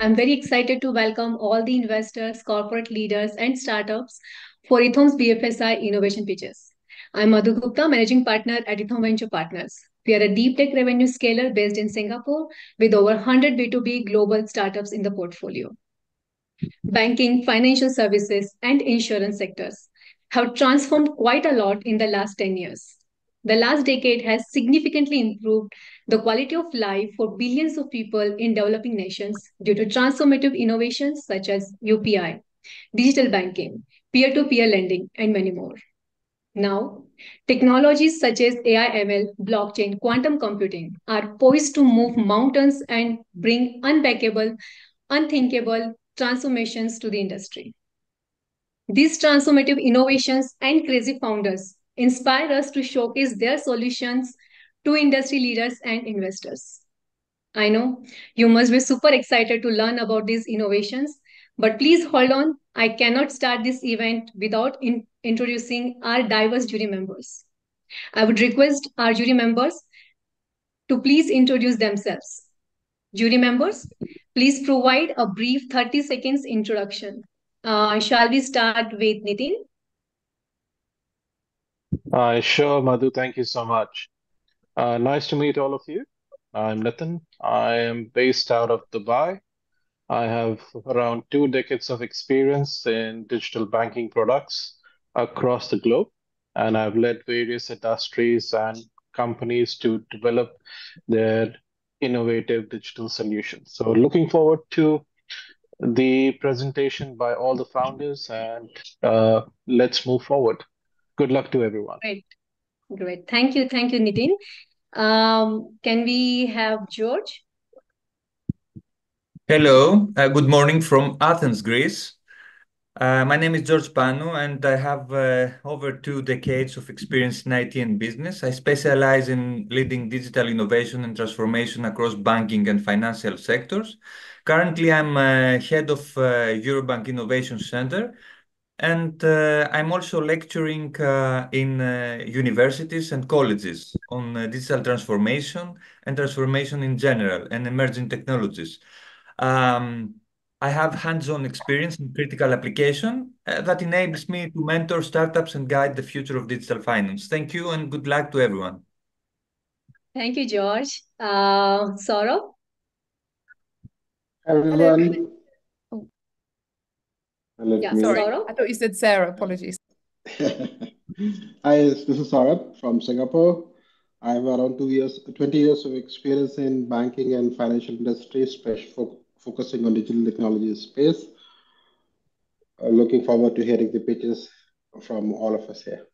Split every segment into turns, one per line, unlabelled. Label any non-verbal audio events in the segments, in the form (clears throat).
I'm very excited to welcome all the investors, corporate leaders, and startups for EthAum's BFSI Innovation Pitches. I'm Madhu Gupta, Managing Partner at EthAum Venture Partners. We are a deep tech revenue scaler based in Singapore with over 100 B2B global startups in the portfolio. Banking, financial services, and insurance sectors have transformed quite a lot in the last 10 years. The last decade has significantly improved the quality of life for billions of people in developing nations due to transformative innovations such as UPI, digital banking, peer to peer lending, and many more. Now, technologies such as AI, ML, blockchain, quantum computing are poised to move mountains and bring unbackable, unthinkable transformations to the industry. These transformative innovations and crazy founders inspire us to showcase their solutions to industry leaders and investors. I know you must be super excited to learn about these innovations, but please hold on. I cannot start this event without in introducing our diverse jury members. I would request our jury members to please introduce themselves. Jury members, please provide a brief 30 seconds introduction. Uh, shall we start with Nitin?
Uh, sure, Madhu. Thank you so much. Uh, nice to meet all of you. I'm Nitin. I am based out of Dubai. I have around two decades of experience in digital banking products across the globe, and I've led various industries and companies to develop their innovative digital solutions. So, looking forward to the presentation by all the founders, and uh, let's move forward. Good luck to everyone.
Great. Great. Thank you. Thank you, Nitin. Um, can we have George?
Hello, uh, good morning from Athens, Greece. Uh, my name is George Panou, and I have uh, over two decades of experience in IT and business. I specialize in leading digital innovation and transformation across banking and financial sectors. Currently, I'm uh, head of uh, Eurobank Innovation Center, and uh, I'm also lecturing uh, in uh, universities and colleges on uh, digital transformation and transformation in general and emerging technologies. Um, I have hands-on experience in critical application uh, that enables me to mentor startups and guide the future of digital finance. Thank you and good luck to everyone.
Thank you, George. Uh, Saurabh?
Everyone, let
Yeah,
me.
Sorry.
Sorry,
Saurabh?
I thought you said Sarah. Apologies. (laughs)
Hi, this is Saurabh from Singapore. I have around two years, 20 years of experience in banking and financial industry, especially fo- focusing on digital technology space. Uh, looking forward to hearing the pitches from all of us here.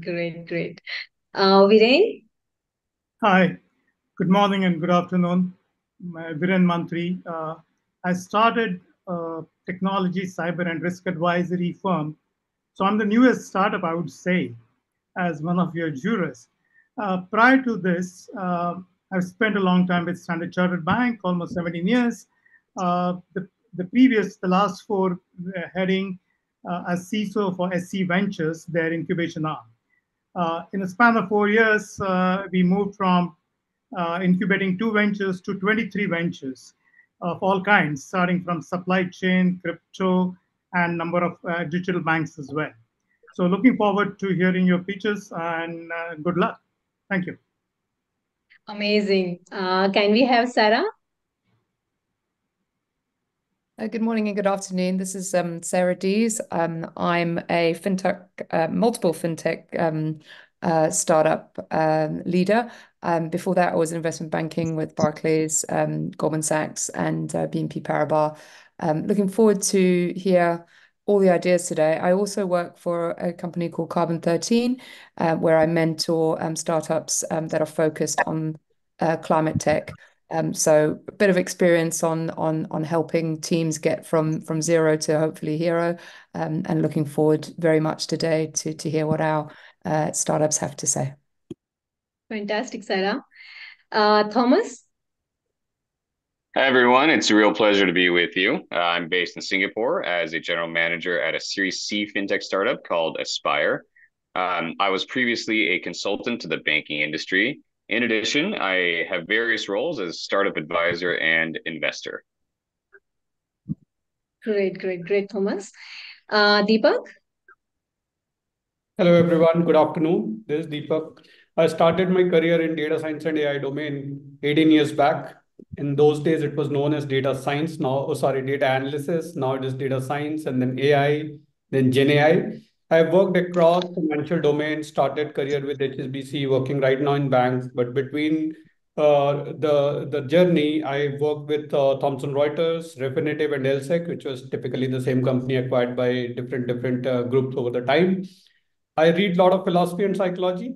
Great, great. Uh, Viren?
Hi, good morning and good afternoon. My Viren Mantri. Uh, I started a technology, cyber, and risk advisory firm. So I'm the newest startup, I would say, as one of your jurors. Uh, prior to this, uh, I've spent a long time with Standard Chartered Bank, almost 17 years. Uh, the, the previous, the last four uh, heading uh, as CISO for SC Ventures, their incubation arm. Uh, in a span of four years, we moved from incubating two ventures to 23 ventures of all kinds, starting from supply chain, crypto, and number of uh, digital banks as well. So looking forward to hearing your pitches and uh, good luck. Thank you.
Amazing. Uh, can we have Sarah?
Uh, good morning and good afternoon. This is um, Sarah Dees. Um, I'm a fintech, uh, multiple fintech um, uh, startup um, leader. Um, before that, I was in investment banking with Barclays, um, Goldman Sachs, and uh, BNP Paribas. Um, looking forward to hear all the ideas today. I also work for a company called Carbon 13, uh, where I mentor um, startups um, that are focused on uh, climate tech. So a bit of experience on on on helping teams get from from zero to hopefully hero, and looking forward very much today to to hear what our uh, startups have to say.
Fantastic, Sarah. Uh, Thomas?
Hi, everyone. It's a real pleasure to be with you. Uh, I'm based in Singapore as a general manager at a Series C fintech startup called Aspire. Um, I was previously a consultant to the banking industry. In addition, I have various roles as startup advisor and investor.
Great, great, great, Thomas. Uh, Deepak?
Hello, everyone. Good afternoon. This is Deepak. I started my career in data science and AI domain 18 years back. In those days, it was known as data science. Now, oh, sorry, data analysis. Now it is data science and then AI, then Gen AI. I've worked across financial domains, started career with HSBC, working right now in banks. But between uh, the the journey, I worked with uh, Thomson Reuters, Refinitiv, and LSEG, which was typically the same company acquired by different different uh, groups over the time. I read a lot of philosophy and psychology,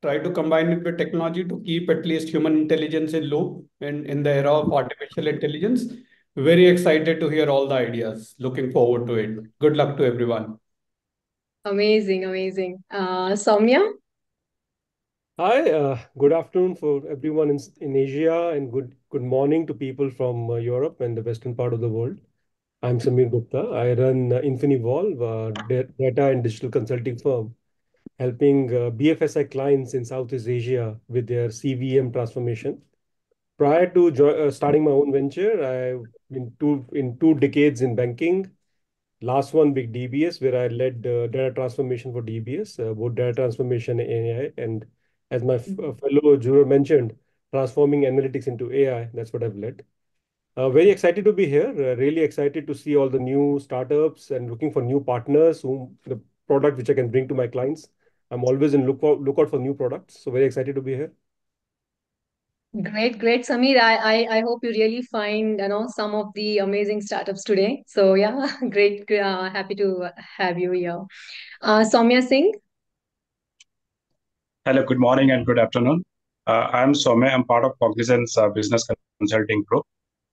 try to combine it with technology to keep at least human intelligence in loop in, in the era of artificial intelligence. Very excited to hear all the ideas. Looking forward to it. Good luck to everyone.
Amazing, amazing. Uh, Soumya?
Hi, uh, good afternoon for everyone in, in Asia and good good morning to people from uh, Europe and the western part of the world. I'm Sameer Gupta. I run uh, Infinivolve, data and digital consulting firm, helping uh, BFSI clients in Southeast Asia with their CVM transformation. Prior to uh, starting my own venture, I've been two in two decades in banking, Last one, big DBS, where I led data transformation for DBS, both data transformation and AI. And as my uh, fellow juror mentioned, transforming analytics into AI. That's what I've led. Uh, very excited to be here. Uh, really excited to see all the new startups and looking for new partners, whom the product which I can bring to my clients. I'm always in look out, look out for new products. So very excited to be here.
Great, great, Sameer. I, I, I hope you really find you know some of the amazing startups today. So yeah, (laughs) great. Uh, happy to have you here. Uh, Soumya Singh.
Hello, good morning and good afternoon. Uh, I'm Soumya. I'm part of Cognizant's uh, business consulting group.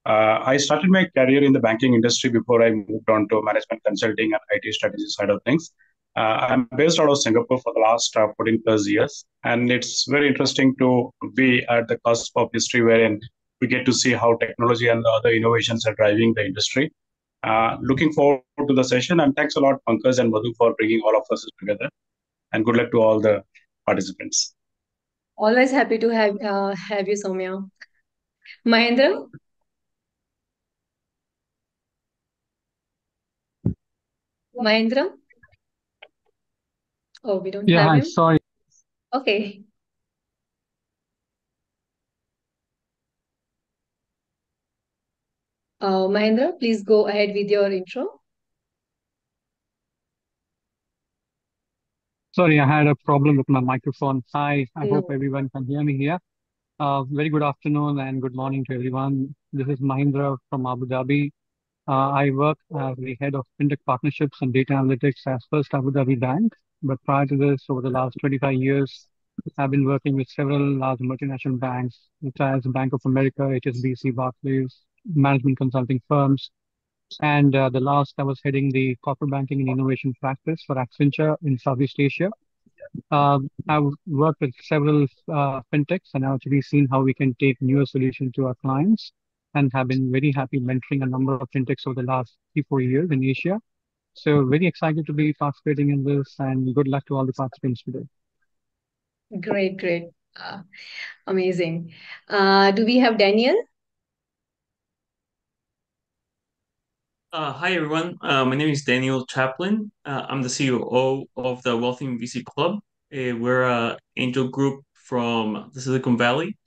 Uh, I started my career in the banking industry before I moved on to management consulting and IT strategy side of things. Uh, I'm based out of Singapore for the last uh, 14 plus years, and it's very interesting to be at the cusp of history wherein we get to see how technology and other innovations are driving the industry. Uh, looking forward to the session, and thanks a lot, Pankaj and Madhu, for bringing all of us together. And good luck to all the participants.
Always happy to have uh, have you, Soumya. Mahendra. Mahendra. Oh, we don't
yeah,
have
hi,
him?
sorry.
Okay. Uh, Mahendra, please go ahead with your intro.
Sorry, I had a problem with my microphone. Hi, I
No.
hope everyone can hear me here. Uh, very good afternoon and good morning to everyone. This is Mahendra from Abu Dhabi. Uh, I work as the head of fintech partnerships and data analytics at First Abu Dhabi Bank. But prior to this, over the last 25 years, I've been working with several large multinational banks, such as Bank of America, HSBC, Barclays, management consulting firms. And uh, the last, I was heading the corporate banking and innovation practice for Accenture in Southeast Asia. Um, I've worked with several uh, fintechs and I've actually seen how we can take newer solutions to our clients and have been very happy mentoring a number of fintechs over the last three, four years in Asia. So very excited to be participating in this and good luck to all the participants today.
Great, great. Uh, amazing. Uh, do we have Daniel?
Uh, hi everyone. Uh, my name is Daniel Chaplin. Uh, I'm the CEO of the Wealthy VC Club. Uh, we're an angel group from the Silicon Valley.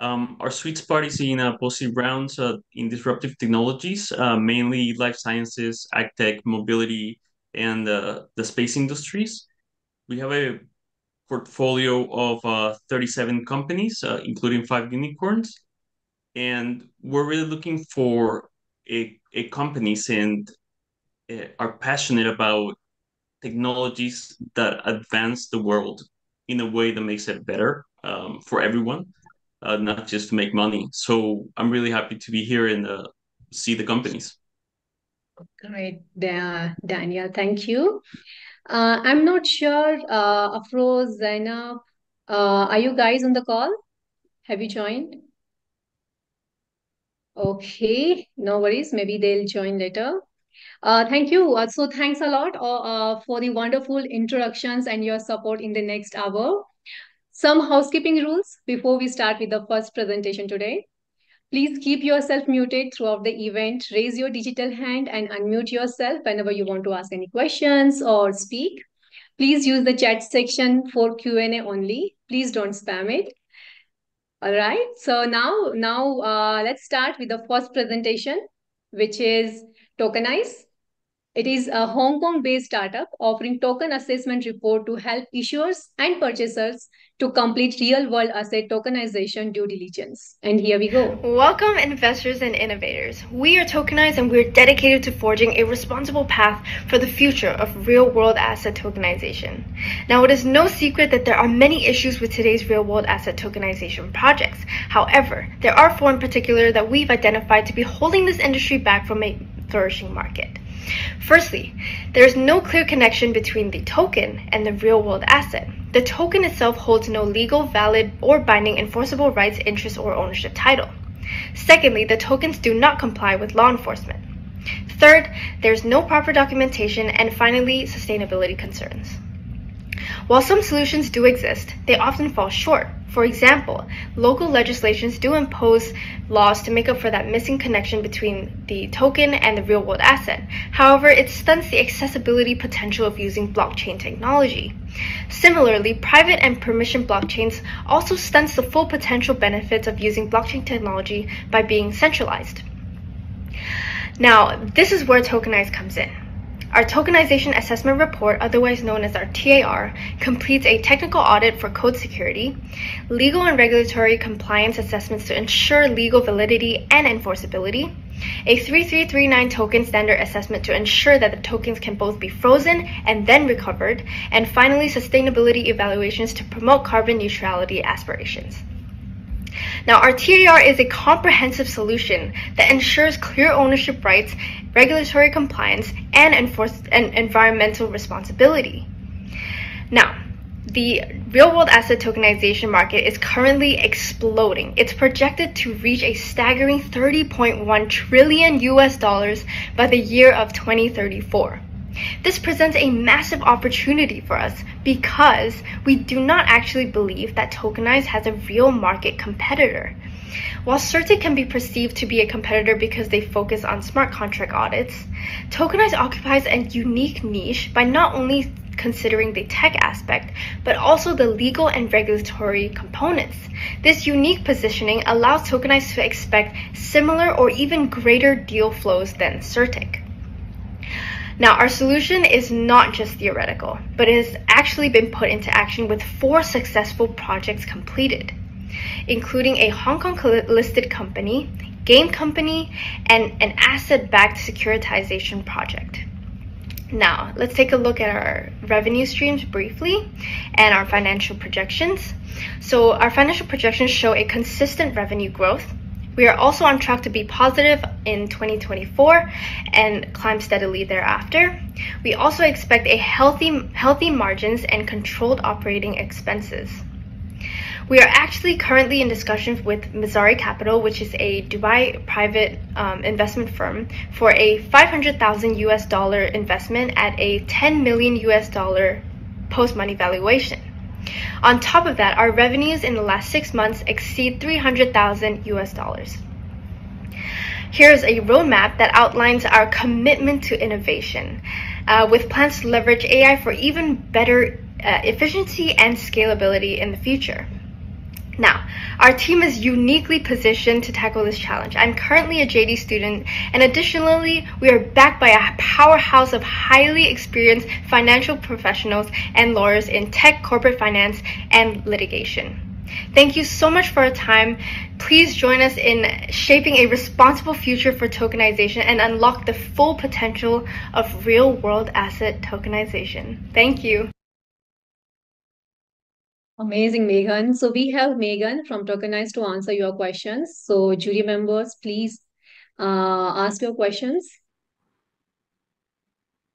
Um, our sweet spot is in uh, policy rounds uh, in disruptive technologies, uh, mainly life sciences, ag tech, mobility, and uh, the space industries. We have a portfolio of uh, 37 companies, uh, including five unicorns. And we're really looking for a, a companies and uh, are passionate about technologies that advance the world in a way that makes it better um, for everyone, uh, not just to make money. So I'm really happy to be here and uh, see the companies.
Great, Da- Daniel. Thank you. Uh, I'm not sure, uh, Afroz, Zainab, uh, are you guys on the call? Have you joined? Okay, no worries. Maybe they'll join later. Uh, thank you. Uh, so thanks a lot uh, uh, for the wonderful introductions and your support in the next hour. Some housekeeping rules before we start with the first presentation today. Please keep yourself muted throughout the event. Raise your digital hand and unmute yourself whenever you want to ask any questions or speak. Please use the chat section for Q&A only. Please don't spam it. All right. So now, now uh, let's start with the first presentation, which is Tokenize. It is a Hong Kong-based startup offering token assessment report to help issuers and purchasers to complete real-world asset tokenization due diligence. And here we go.
Welcome, investors and innovators. We are Tokenize and we're dedicated to forging a responsible path for the future of real-world asset tokenization. Now, it is no secret that there are many issues with today's real-world asset tokenization projects. However, there are four in particular that we've identified to be holding this industry back from a flourishing market. Firstly, there is no clear connection between the token and the real world asset. The token itself holds no legal, valid, or binding enforceable rights, interest, or ownership title. Secondly, the tokens do not comply with law enforcement. Third, there's no proper documentation, and finally, sustainability concerns. While some solutions do exist, they often fall short. For example, local legislations do impose laws to make up for that missing connection between the token and the real world asset. However, it stunts the accessibility potential of using blockchain technology. Similarly, private and permission blockchains also stunts the full potential benefits of using blockchain technology by being centralized. Now, this is where Tokenize comes in. Our Tokenization Assessment Report, otherwise known as our TAR, completes a technical audit for code security, legal and regulatory compliance assessments to ensure legal validity and enforceability, a 3339 token standard assessment to ensure that the tokens can both be frozen and then recovered, and finally, sustainability evaluations to promote carbon neutrality aspirations. Now, our TAR is a comprehensive solution that ensures clear ownership rights, regulatory compliance, and, enforce, and environmental responsibility. Now, the real world asset tokenization market is currently exploding. It's projected to reach a staggering 30.1 trillion US dollars by the year of 2034. This presents a massive opportunity for us because we do not actually believe that Tokenize has a real market competitor. While CertiK can be perceived to be a competitor because they focus on smart contract audits, Tokenize occupies a unique niche by not only considering the tech aspect, but also the legal and regulatory components. This unique positioning allows Tokenize to expect similar or even greater deal flows than CertiK. Now, our solution is not just theoretical, but it has actually been put into action with four successful projects completed, including a Hong Kong listed company, game company, and an asset backed securitization project. Now, let's take a look at our revenue streams briefly and our financial projections. So, our financial projections show a consistent revenue growth we are also on track to be positive in 2024 and climb steadily thereafter. We also expect a healthy, healthy margins and controlled operating expenses. We are actually currently in discussions with Messari Capital, which is a Dubai private um, investment firm, for a 500,000 US dollar investment at a 10 million US dollar post money valuation. On top of that, our revenues in the last six months exceed 300,000 US dollars. Here is a roadmap that outlines our commitment to innovation, uh, with plans to leverage AI for even better uh, efficiency and scalability in the future. Now, our team is uniquely positioned to tackle this challenge. I'm currently a JD student, and additionally, we are backed by a powerhouse of highly experienced financial professionals and lawyers in tech, corporate finance, and litigation. Thank you so much for your time. Please join us in shaping a responsible future for tokenization and unlock the full potential of real world asset tokenization. Thank you.
Amazing, Megan. So we have Megan from Tokenize to answer your questions. So jury members, please uh, ask your questions.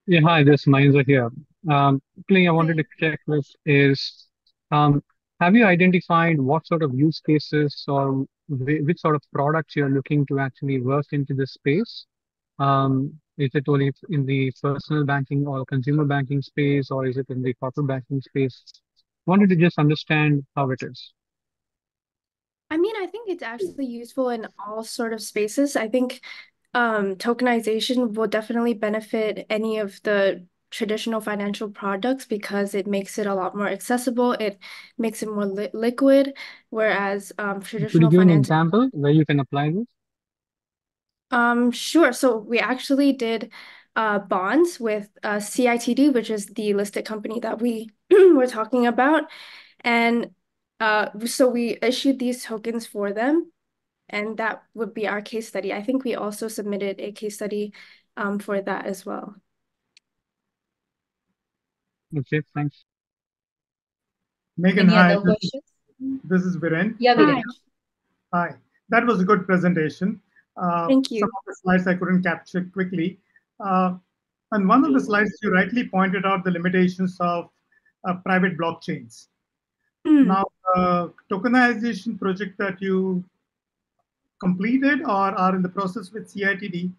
Yeah, hi, this is Mahendra here. Um, thing I wanted to check with is, um, have you identified what sort of use cases or which sort of products you're looking to actually work into this space? Um, is it only in the personal banking or consumer banking space, or is it in the corporate banking space? Wanted to just understand how it is.
I mean, I think it's actually useful in all sort of spaces. I think um, tokenization will definitely benefit any of the traditional financial products because it makes it a lot more accessible. It makes it more li liquid, whereas um, traditional
Could you give an example where you can apply this?
Um, sure. So we actually did bonds with uh, CITD, which is the listed company that we (clears throat) were talking about. And uh, so we issued these tokens for them, and that would be our case study. I think we also submitted a case study um, for that as well.
Okay, thanks.
Megan,
Any
hi.
other
This is,
questions?
this is Viren.
Yeah,
Hi.
Hi. That was a good presentation. Uh,
Thank you.
Some of the slides I couldn't capture quickly. Uh, on one of the slides, you rightly pointed out the limitations of uh, private blockchains.
Mm.
Now, the tokenization project that you completed or are in the process with CITD,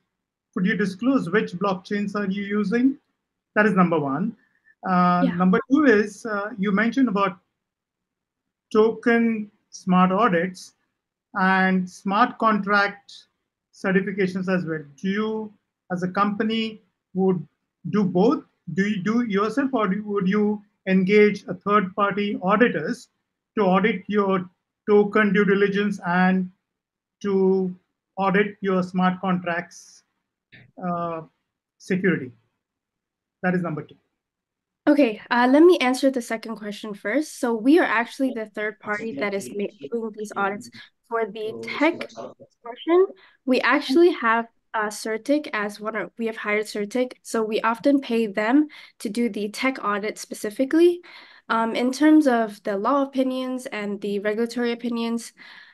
could you disclose which blockchains are you using? That is number one. Uh,
Yeah.
Number two is uh, you mentioned about token smart audits and smart contract certifications as well. Do you, as a company, would do both? Do you do yourself, or would you engage a third-party auditors to audit your token due diligence and to audit your smart contracts uh, security? That is number two.
Okay, uh, let me answer the second question first. So we are actually the third party that is doing these audits for the tech portion. We actually have uh, CertiK as one of we have hired CertiK, so we often pay them to do the tech audit specifically. Um, in terms of the law opinions and the regulatory opinions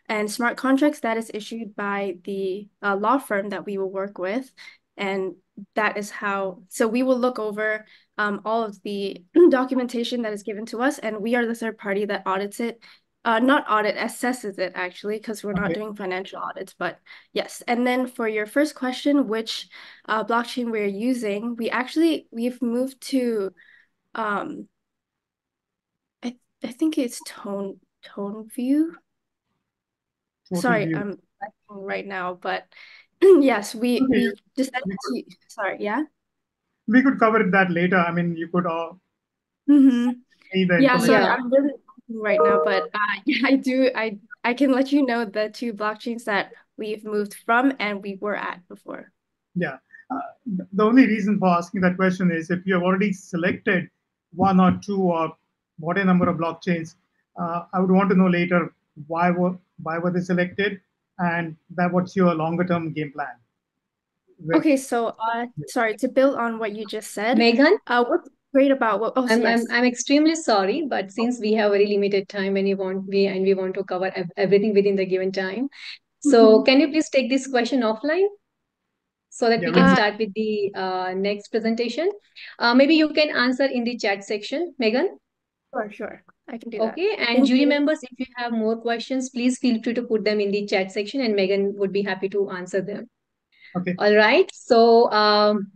and smart contracts, that is issued by the uh, law firm that we will work with, and that is how. So we will look over um, all of the (clears throat) documentation that is given to us, and we are the third party that audits it. Uh, not audit, assesses it actually, because we're not
Okay.
doing financial audits, but yes. And then for your first question, which uh, blockchain we're using, we actually we've moved to, um, I I think it's Tone Tone View. Sorry. I'm right now, but (clears throat) yes, we
Okay,
we decided to. Sorry, yeah.
We could cover that later. I mean, you could
all
see the
Yeah.
Yeah.
I'm really right now, but uh, (laughs) yeah, I do. I I can let you know the two blockchains that we've moved from and we were at before.
Yeah. Uh, the only reason for asking that question is if you have already selected one or two or what a number of blockchains, uh, I would want to know later why were why were they selected and that what's your longer term game plan. With,
Okay, so uh, sorry to build on what you just said.
Megan,
Uh, what's great about what? Oh,
I'm, I'm
yes.
I'm extremely sorry, but since we have very limited time and you want we and we want to cover everything within the given time, so
Mhm.
can you please take this question offline so that
yeah,
we
we
can start with the uh, next presentation? Uh, maybe you can answer in the chat section, Megan.
sure, sure. I can do that.
Okay, and
Thank
jury
you.
members, if you have more questions, please feel free to put them in the chat section, and Megan would be happy to answer them.
okay.
All right, so um,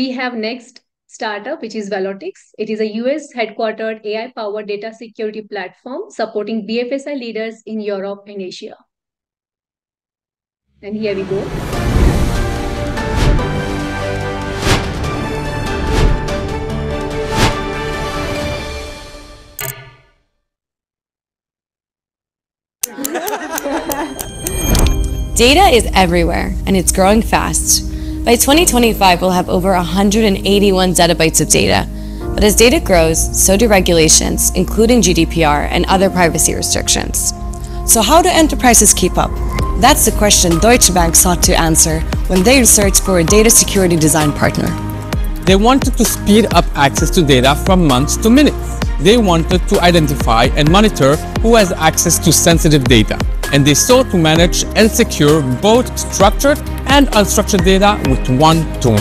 we have next startup, which is Velotix. It is a US headquartered AI powered data security platform supporting BFSI leaders in Europe and Asia. And here we go. (laughs)
Data is everywhere and it's growing fast. By 2025, we'll have over 181 zettabytes of data. But as data grows, so do regulations, including GDPR and other privacy restrictions.
So, how do enterprises keep up? That's the question Deutsche Bank sought to answer when they searched for a data security design partner.
They wanted to speed up access to data from months to minutes. They wanted to identify and monitor who has access to sensitive data. And they sought to manage and secure both structured and unstructured data with one tool.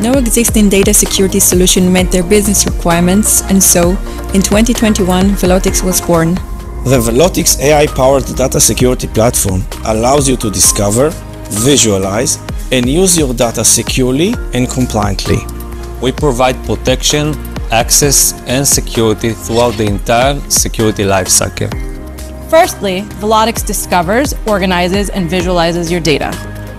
No existing data security solution met their business requirements, and so, in 2021, Velotix was born.
The Velotix AI-powered data security platform allows you to discover, visualize, and use your data securely and compliantly.
We provide protection, access, and security throughout the entire security lifecycle.
Firstly, Velotix discovers, organizes, and visualizes your data.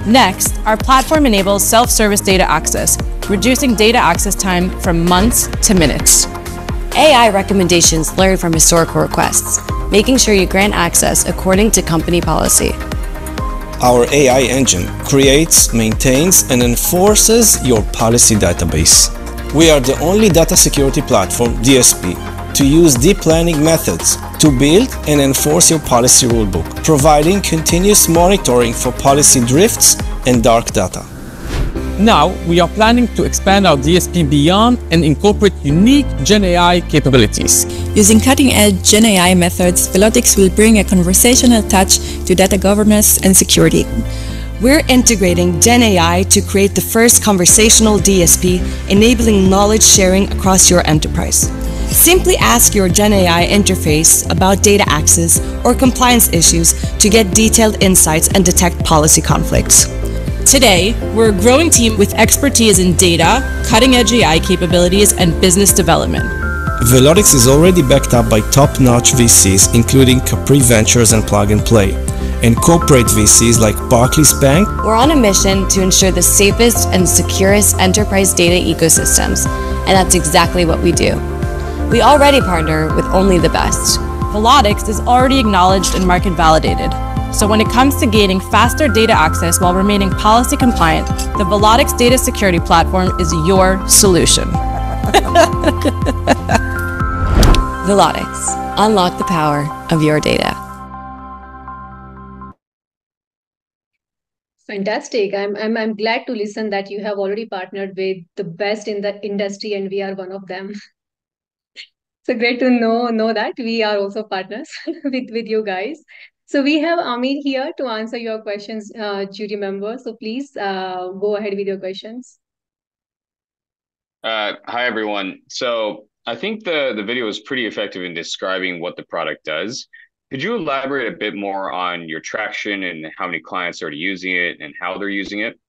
Next, our platform enables self-service data access, reducing data access time from months to minutes. AI recommendations learn from historical requests, making sure you grant access according to company policy.
Our AI engine creates, maintains, and enforces your policy database. We are the only data security platform, DSP, to use deep learning methods to build and enforce your policy rulebook, providing continuous monitoring for policy drifts and dark data.
Now, we are planning to expand our DSP beyond and incorporate unique GenAI capabilities.
Using cutting-edge GenAI methods, Velotix will bring a conversational touch to data governance and security.
We're integrating GenAI to create the first conversational DSP, enabling knowledge sharing across your enterprise. Simply ask your Gen AI interface about data access or compliance issues to get detailed insights and detect policy conflicts. Today, we're a growing team with expertise in data, cutting-edge AI capabilities, and business development.
Velotix is already backed up by top-notch VCs, including Capri Ventures and Plug and Play, and corporate VCs like Barclays Bank.
We're on a mission to ensure the safest and securest enterprise data ecosystems, and that's exactly what we do. We already partner with only the best. Velotix is already acknowledged and market validated. So when it comes to gaining faster data access while remaining policy compliant, the Velotix Data Security Platform is your solution. (laughs) Velotix, unlock the power of your data.
Fantastic. I'm, I'm, I'm glad to listen that you have already partnered with the best in the industry and we are one of them. So great to know know that we are also partners (laughs) with, with you guys. So we have Amir here to answer your questions, uh, jury member. So please uh, go ahead with your questions.
Uh, hi, everyone. So I think the, the video is pretty effective in describing what the product does. Could you elaborate a bit more on your traction and how many clients are using it and how they're using it?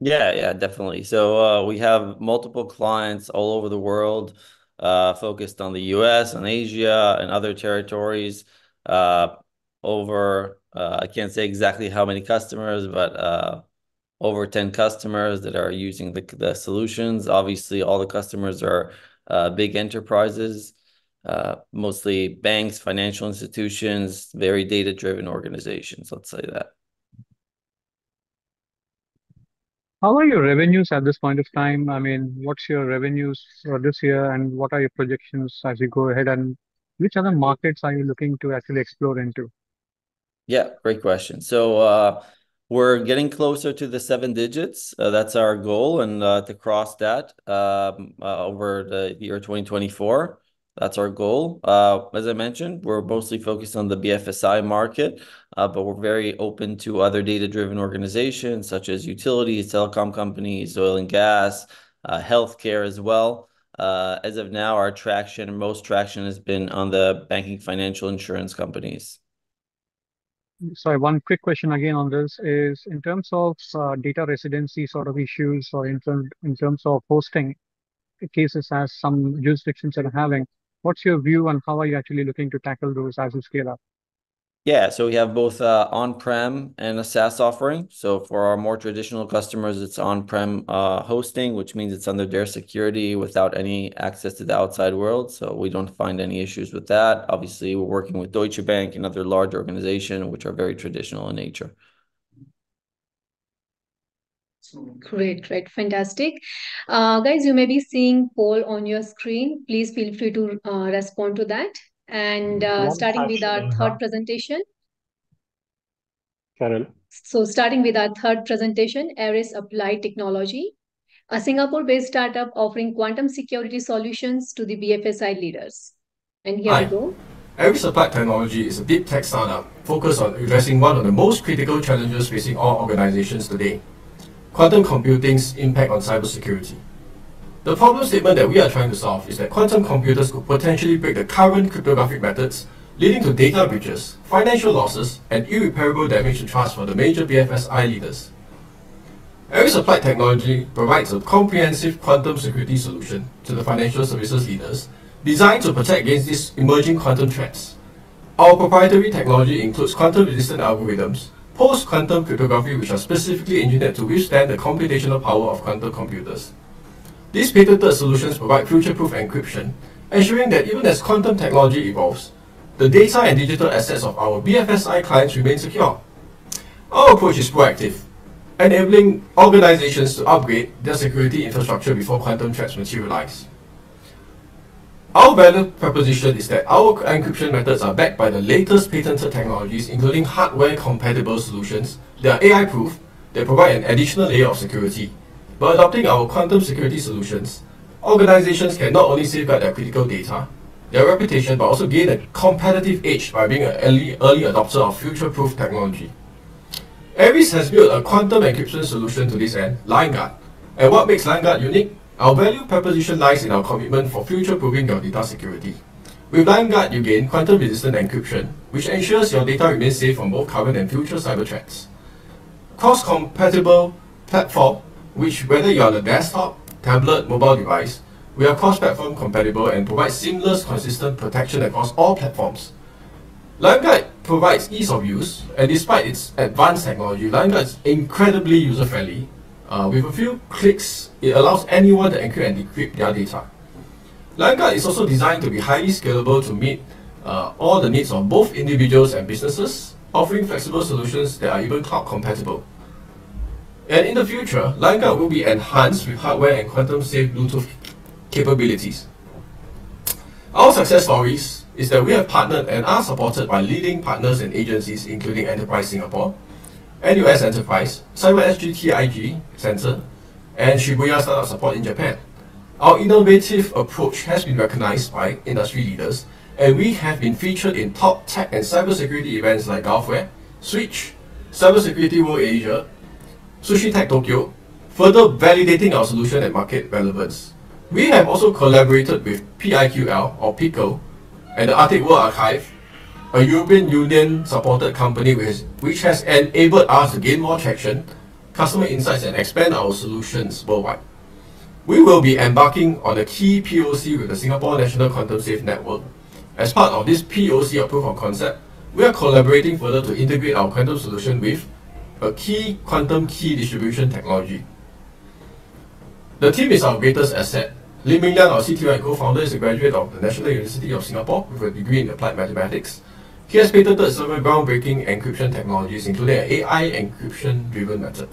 Yeah, yeah, definitely. So uh, we have multiple clients all over the world, uh, focused on the US, and Asia, and other territories. Uh, over, uh, I can't say exactly how many customers, but uh, over 10 customers that are using the, the solutions. Obviously, all the customers are uh, big enterprises, uh, mostly banks, financial institutions, very data-driven organizations, let's say that.
How are your revenues at this point of time? I mean, what's your revenues for this year, and what are your projections as you go ahead, and which other markets are you looking to actually explore into?
Yeah, great question. So, uh, we're getting closer to the seven digits. Uh, that's our goal, and uh, to cross that um, over the year 2024. That's our goal. Uh, as I mentioned, we're mostly focused on the BFSI market, uh, but we're very open to other data-driven organizations such as utilities, telecom companies, oil and gas, uh, healthcare as well. As of now, our traction, most traction has been on the banking, financial, insurance companies.
Sorry, one quick question again on this is in terms of data residency sort of issues or in terms of hosting cases as some jurisdictions are having, What's your view on how are you actually looking to tackle those as you scale up?
Yeah, so we have both uh, on-prem and a SaaS offering. So for our more traditional customers, it's on-prem uh, hosting, which means it's under their security without any access to the outside world. So we don't find any issues with that. Obviously, we're working with Deutsche Bank and other large organizations, which are very traditional in nature.
Great, great, fantastic. Uh, guys, you may be seeing poll on your screen. Please feel free to uh, respond to that. And uh, starting with our third presentation.
Carol.
So starting with our third presentation, Ares Applied Technology, a Singapore-based startup offering quantum security solutions to the BFSI leaders. And here
Hi.
we go.
Ares Applied Technology is a deep tech startup focused on addressing one of the most critical challenges facing all organizations today quantum computing's impact on cybersecurity. The problem statement that we are trying to solve is that quantum computers could potentially break the current cryptographic methods, leading to data breaches, financial losses, and irreparable damage to trust for the major BFSI leaders. Ares Applied Technology provides a comprehensive quantum security solution to the financial services leaders designed to protect against these emerging quantum threats. Our proprietary technology includes quantum-resistant algorithms, post-quantum cryptography which are specifically engineered to withstand the computational power of quantum computers. These patented solutions provide future-proof encryption, ensuring that even as quantum technology evolves, the data and digital assets of our BFSI clients remain secure. Our approach is proactive, enabling organizations to upgrade their security infrastructure before quantum threats materialize. Our value proposition is that our encryption methods are backed by the latest patented technologies, including hardware-compatible solutions that are AI-proof, that provide an additional layer of security. By adopting our quantum security solutions, organizations can not only safeguard their critical data, their reputation, but also gain a competitive edge by being an early, early adopter of future-proof technology. Aries has built a quantum encryption solution to this end, LineGuard. And what makes LineGuard unique? Our value proposition lies in our commitment for future-proofing your data security. With LineGuard, you gain quantum-resistant encryption, which ensures your data remains safe from both current and future cyber threats. Cross-compatible platform, which whether you're on a desktop, tablet, mobile device, we are cross-platform compatible and provide seamless, consistent protection across all platforms. LineGuard provides ease of use, and despite its advanced technology, LineGuard is incredibly user-friendly uh, with a few clicks, it allows anyone to encrypt and decrypt their data. LineGuard is also designed to be highly scalable to meet uh, all the needs of both individuals and businesses, offering flexible solutions that are even cloud compatible. And in the future, LineGuard will be enhanced with hardware and quantum-safe Bluetooth capabilities. Our success stories is that we have partnered and are supported by leading partners and agencies including Enterprise Singapore, NUS Enterprise, Cyber SG Center, and Shibuya Startup Support in Japan. Our innovative approach has been recognized by industry leaders, and we have been featured in top tech and cybersecurity events like Gulfware, Switch, Cybersecurity World Asia, Sushi Tech Tokyo, further validating our solution and market relevance. We have also collaborated with PIQL or PICO and the Arctic World Archive a European Union supported company which, which has enabled us to gain more traction, customer insights, and expand our solutions worldwide. We will be embarking on a key POC with the Singapore National Quantum Safe Network. As part of this POC of concept, we are collaborating further to integrate our quantum solution with a key quantum key distribution technology. The team is our greatest asset. Lim Ming Liang, our CTO and co-founder, is a graduate of the National University of Singapore with a degree in applied mathematics he has patented several groundbreaking encryption technologies, including an AI encryption-driven method.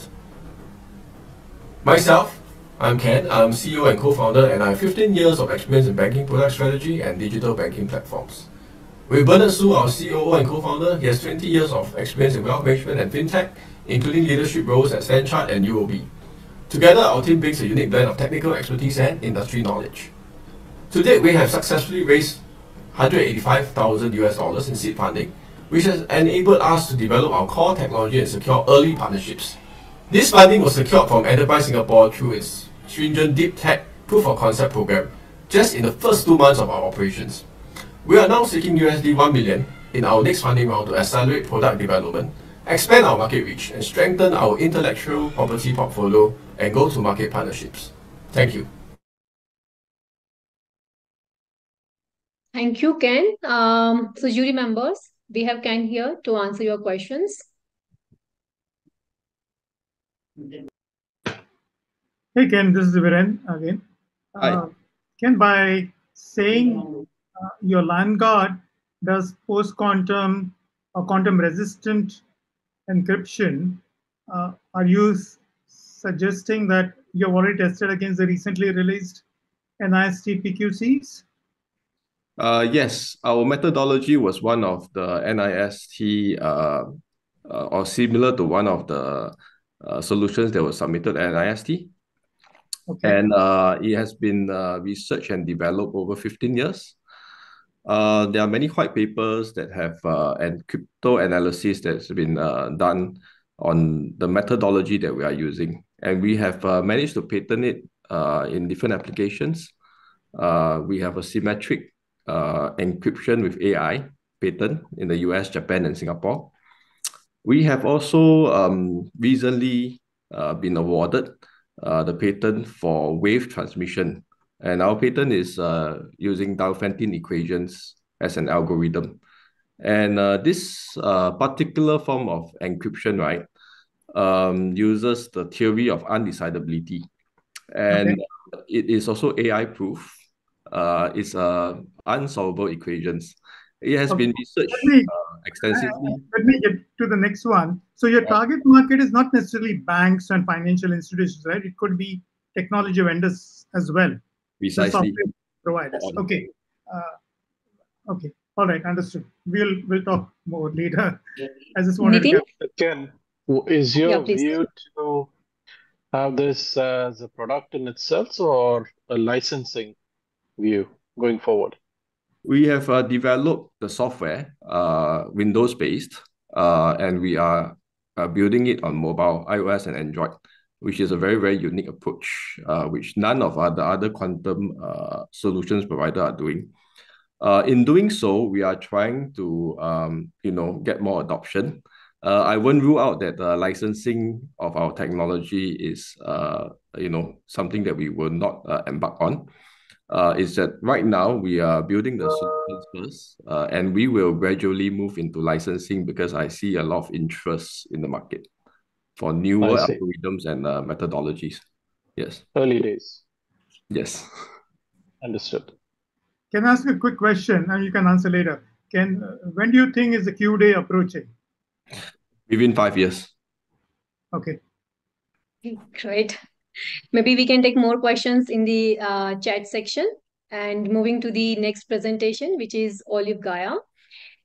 Myself, I'm Ken. I'm CEO and co-founder, and I have 15 years of experience in banking product strategy and digital banking platforms. With Bernard Su, our COO and co-founder, he has 20 years of experience in wealth management and fintech, including leadership roles at Stanchart and UOB. Together, our team brings a unique blend of technical expertise and industry knowledge. To date, we have successfully raised 185,000 US dollars in seed funding, which has enabled us to develop our core technology and secure early partnerships. This funding was secured from Enterprise Singapore through its stringent deep tech proof of concept program just in the first two months of our operations. We are now seeking USD 1 million in our next funding round to accelerate product development, expand our market reach, and strengthen our intellectual property portfolio and go-to-market partnerships. Thank you.
Thank you, Ken. Um, so jury members, we have Ken here to answer your questions.
Hey, Ken, this is Viren again. Hi. Uh, Ken, by saying uh, your LineGuard does post-quantum or quantum-resistant encryption, uh, are you suggesting that you've already tested against the recently released NIST PQCs?
Uh, yes, our methodology was one of the NIST uh, uh, or similar to one of the uh, solutions that was submitted at NIST. Okay. And uh, it has been uh, researched and developed over 15 years. Uh, there are many white papers that have uh, and crypto analysis that's been uh, done on the methodology that we are using. And we have uh, managed to patent it uh, in different applications. Uh, we have a symmetric uh, encryption with AI patent in the US, Japan, and Singapore. We have also um, recently uh, been awarded uh, the patent for wave transmission. And our patent is uh, using Diophantine equations as an algorithm. And uh, this uh, particular form of encryption, right, um, uses the theory of undecidability. And okay. it is also AI proof. Uh, it's uh, unsolvable equations. It has okay. been researched me, uh, extensively.
let me get to the next one. So your target market is not necessarily banks and financial institutions, right? It could be technology vendors as well.
Precisely.
Providers. Okay. Uh, okay. All right. Understood. We'll we'll talk more later. I just wanted
Nitin? to Ken, is your yeah, view to have this as a product in itself or a licensing view going forward?
We have uh, developed the software, uh, Windows based, uh, and we are uh, building it on mobile, iOS, and Android, which is a very, very unique approach, uh, which none of the other quantum uh, solutions provider are doing. In doing so, we are trying to, um, you know, get more adoption. I won't rule out that the licensing of our technology is, you know, something that we will not embark on uh, is that right now we are building the solutions first, uh, and we will gradually move into licensing because I see a lot of interest in the market for newer algorithms and uh, methodologies. Yes.
Early days.
Yes.
Understood.
Can I ask a quick question, and you can answer later? Can uh, when do you think is the Q day approaching?
Within five years.
Okay.
Great. Maybe we can take more questions in the uh, chat section. And moving to the next presentation, which is Olive Gaia.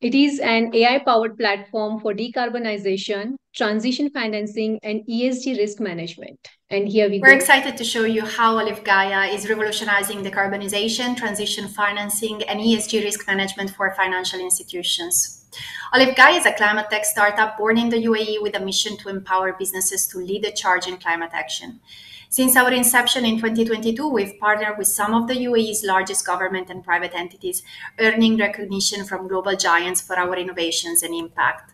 It is an AI-powered platform for decarbonization, transition financing, and ESG risk management. And here we
We're go. excited to show you how Olive Gaia is revolutionizing decarbonization, transition financing, and ESG risk management for financial institutions. Olive Gaia is a climate tech startup born in the UAE with a mission to empower businesses to lead the charge in climate action. Since our inception in 2022, we've partnered with some of the UAE's largest government and private entities, earning recognition from global giants for our innovations and impact.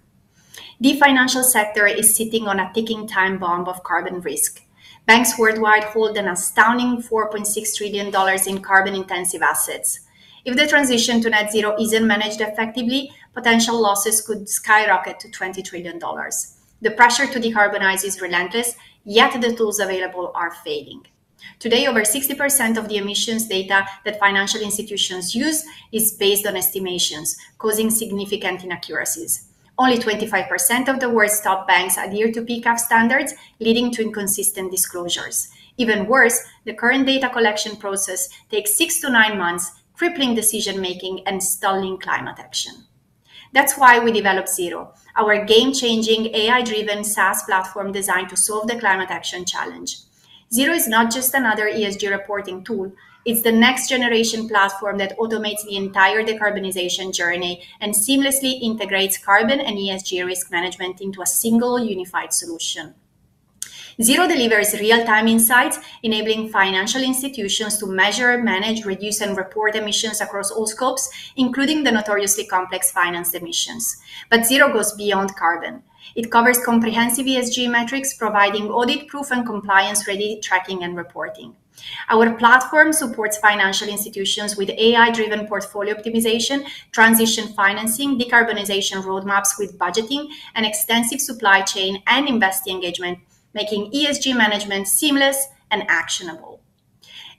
The financial sector is sitting on a ticking time bomb of carbon risk. Banks worldwide hold an astounding $4.6 trillion in carbon intensive assets. If the transition to net zero isn't managed effectively, potential losses could skyrocket to $20 trillion. The pressure to decarbonize is relentless, yet the tools available are failing. Today, over 60% of the emissions data that financial institutions use is based on estimations, causing significant inaccuracies. Only 25% of the world's top banks adhere to PCAF standards, leading to inconsistent disclosures. Even worse, the current data collection process takes six to nine months, crippling decision making and stalling climate action. That's why we developed Zero, our game-changing AI-driven SaaS platform designed to solve the climate action challenge. Zero is not just another ESG reporting tool. It's the next generation platform that automates the entire decarbonization journey and seamlessly integrates carbon and ESG risk management into a single unified solution. Zero delivers real-time insights, enabling financial institutions to measure, manage, reduce, and report emissions across all scopes, including the notoriously complex financed emissions. But Zero goes beyond carbon. It covers comprehensive ESG metrics, providing audit-proof and compliance-ready tracking and reporting. Our platform supports financial institutions with AI-driven portfolio optimization, transition financing, decarbonization roadmaps with budgeting, and extensive supply chain and investor engagement making ESG management seamless and actionable.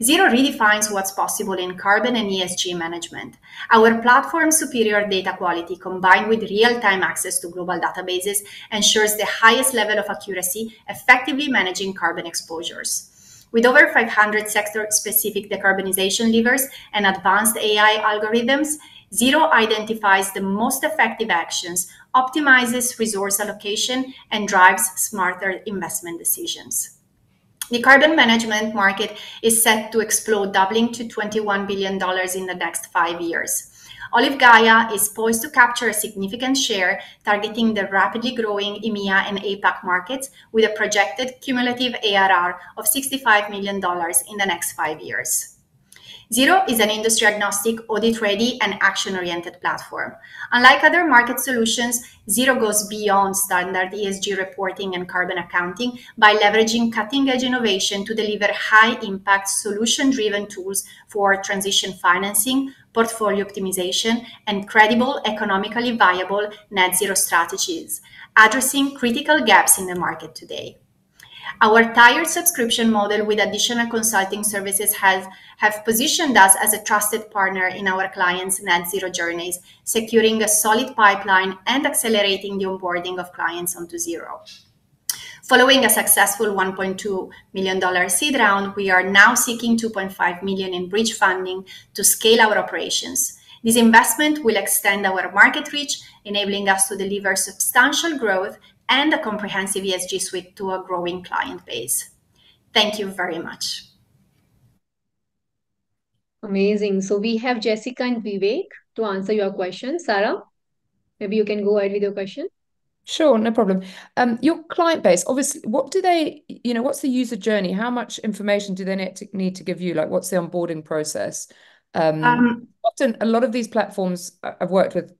Zero redefines what's possible in carbon and ESG management. Our platform's superior data quality combined with real-time access to global databases ensures the highest level of accuracy, effectively managing carbon exposures. With over 500 sector-specific decarbonization levers and advanced AI algorithms, Zero identifies the most effective actions, optimizes resource allocation, and drives smarter investment decisions. The carbon management market is set to explode, doubling to $21 billion in the next five years. Olive Gaia is poised to capture a significant share, targeting the rapidly growing EMEA and APAC markets with a projected cumulative ARR of $65 million in the next five years. Zero is an industry agnostic, audit ready, and action oriented platform. Unlike other market solutions, Zero goes beyond standard ESG reporting and carbon accounting by leveraging cutting edge innovation to deliver high impact, solution driven tools for transition financing, portfolio optimization, and credible, economically viable net zero strategies, addressing critical gaps in the market today. Our tiered subscription model with additional consulting services has have positioned us as a trusted partner in our clients' net zero journeys, securing a solid pipeline and accelerating the onboarding of clients onto zero. Following a successful $1.2 million seed round, we are now seeking 2.5 million in bridge funding to scale our operations. This investment will extend our market reach, enabling us to deliver substantial growth and a comprehensive ESG suite to a growing client base. Thank you very much.
Amazing. So we have Jessica and Vivek to answer your question. Sarah, maybe you can go ahead with your question.
Sure, no problem. Um, your client base, obviously, what do they, you know, what's the user journey? How much information do they need to, need to give you? Like, what's the onboarding process? Um, um, often, a lot of these platforms I've worked with,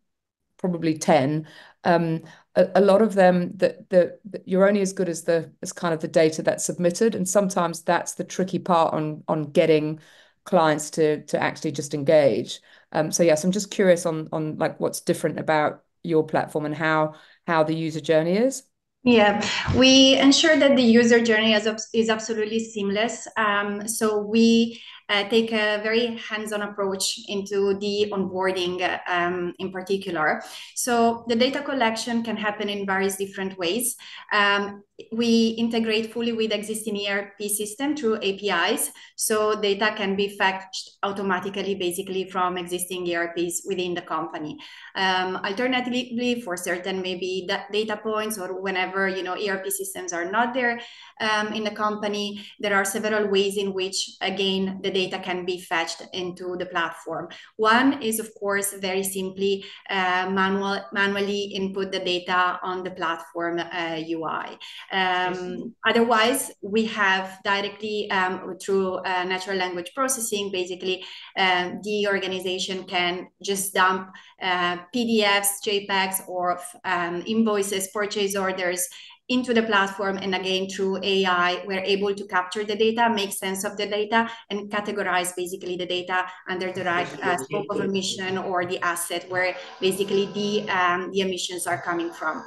probably 10, um, a, a, lot of them that the, you're only as good as the as kind of the data that's submitted. And sometimes that's the tricky part on on getting clients to to actually just engage. Um, so yes i'm just curious on on like what's different about your platform and how how the user journey is.
Yeah, we ensure that the user journey is, is absolutely seamless. Um, so we uh, take a very hands-on approach into the onboarding um, in particular. So the data collection can happen in various different ways. Um, we integrate fully with existing ERP system through APIs. So data can be fetched automatically, basically from existing ERPs within the company. Um, alternatively, for certain maybe data points or whenever you know ERP systems are not there um, in the company, there are several ways in which, again, the data can be fetched into the platform. One is, of course, very simply uh, manual manually input the data on the platform uh, UI. Um, otherwise, we have directly um, through uh, natural language processing, basically, um, the organization can just dump uh, PDFs, JPEGs, or um, invoices, purchase orders into the platform. And again, through AI, we're able to capture the data, make sense of the data, and categorize basically the data under the right uh, scope of emission or the asset where basically the, um, the emissions are coming from.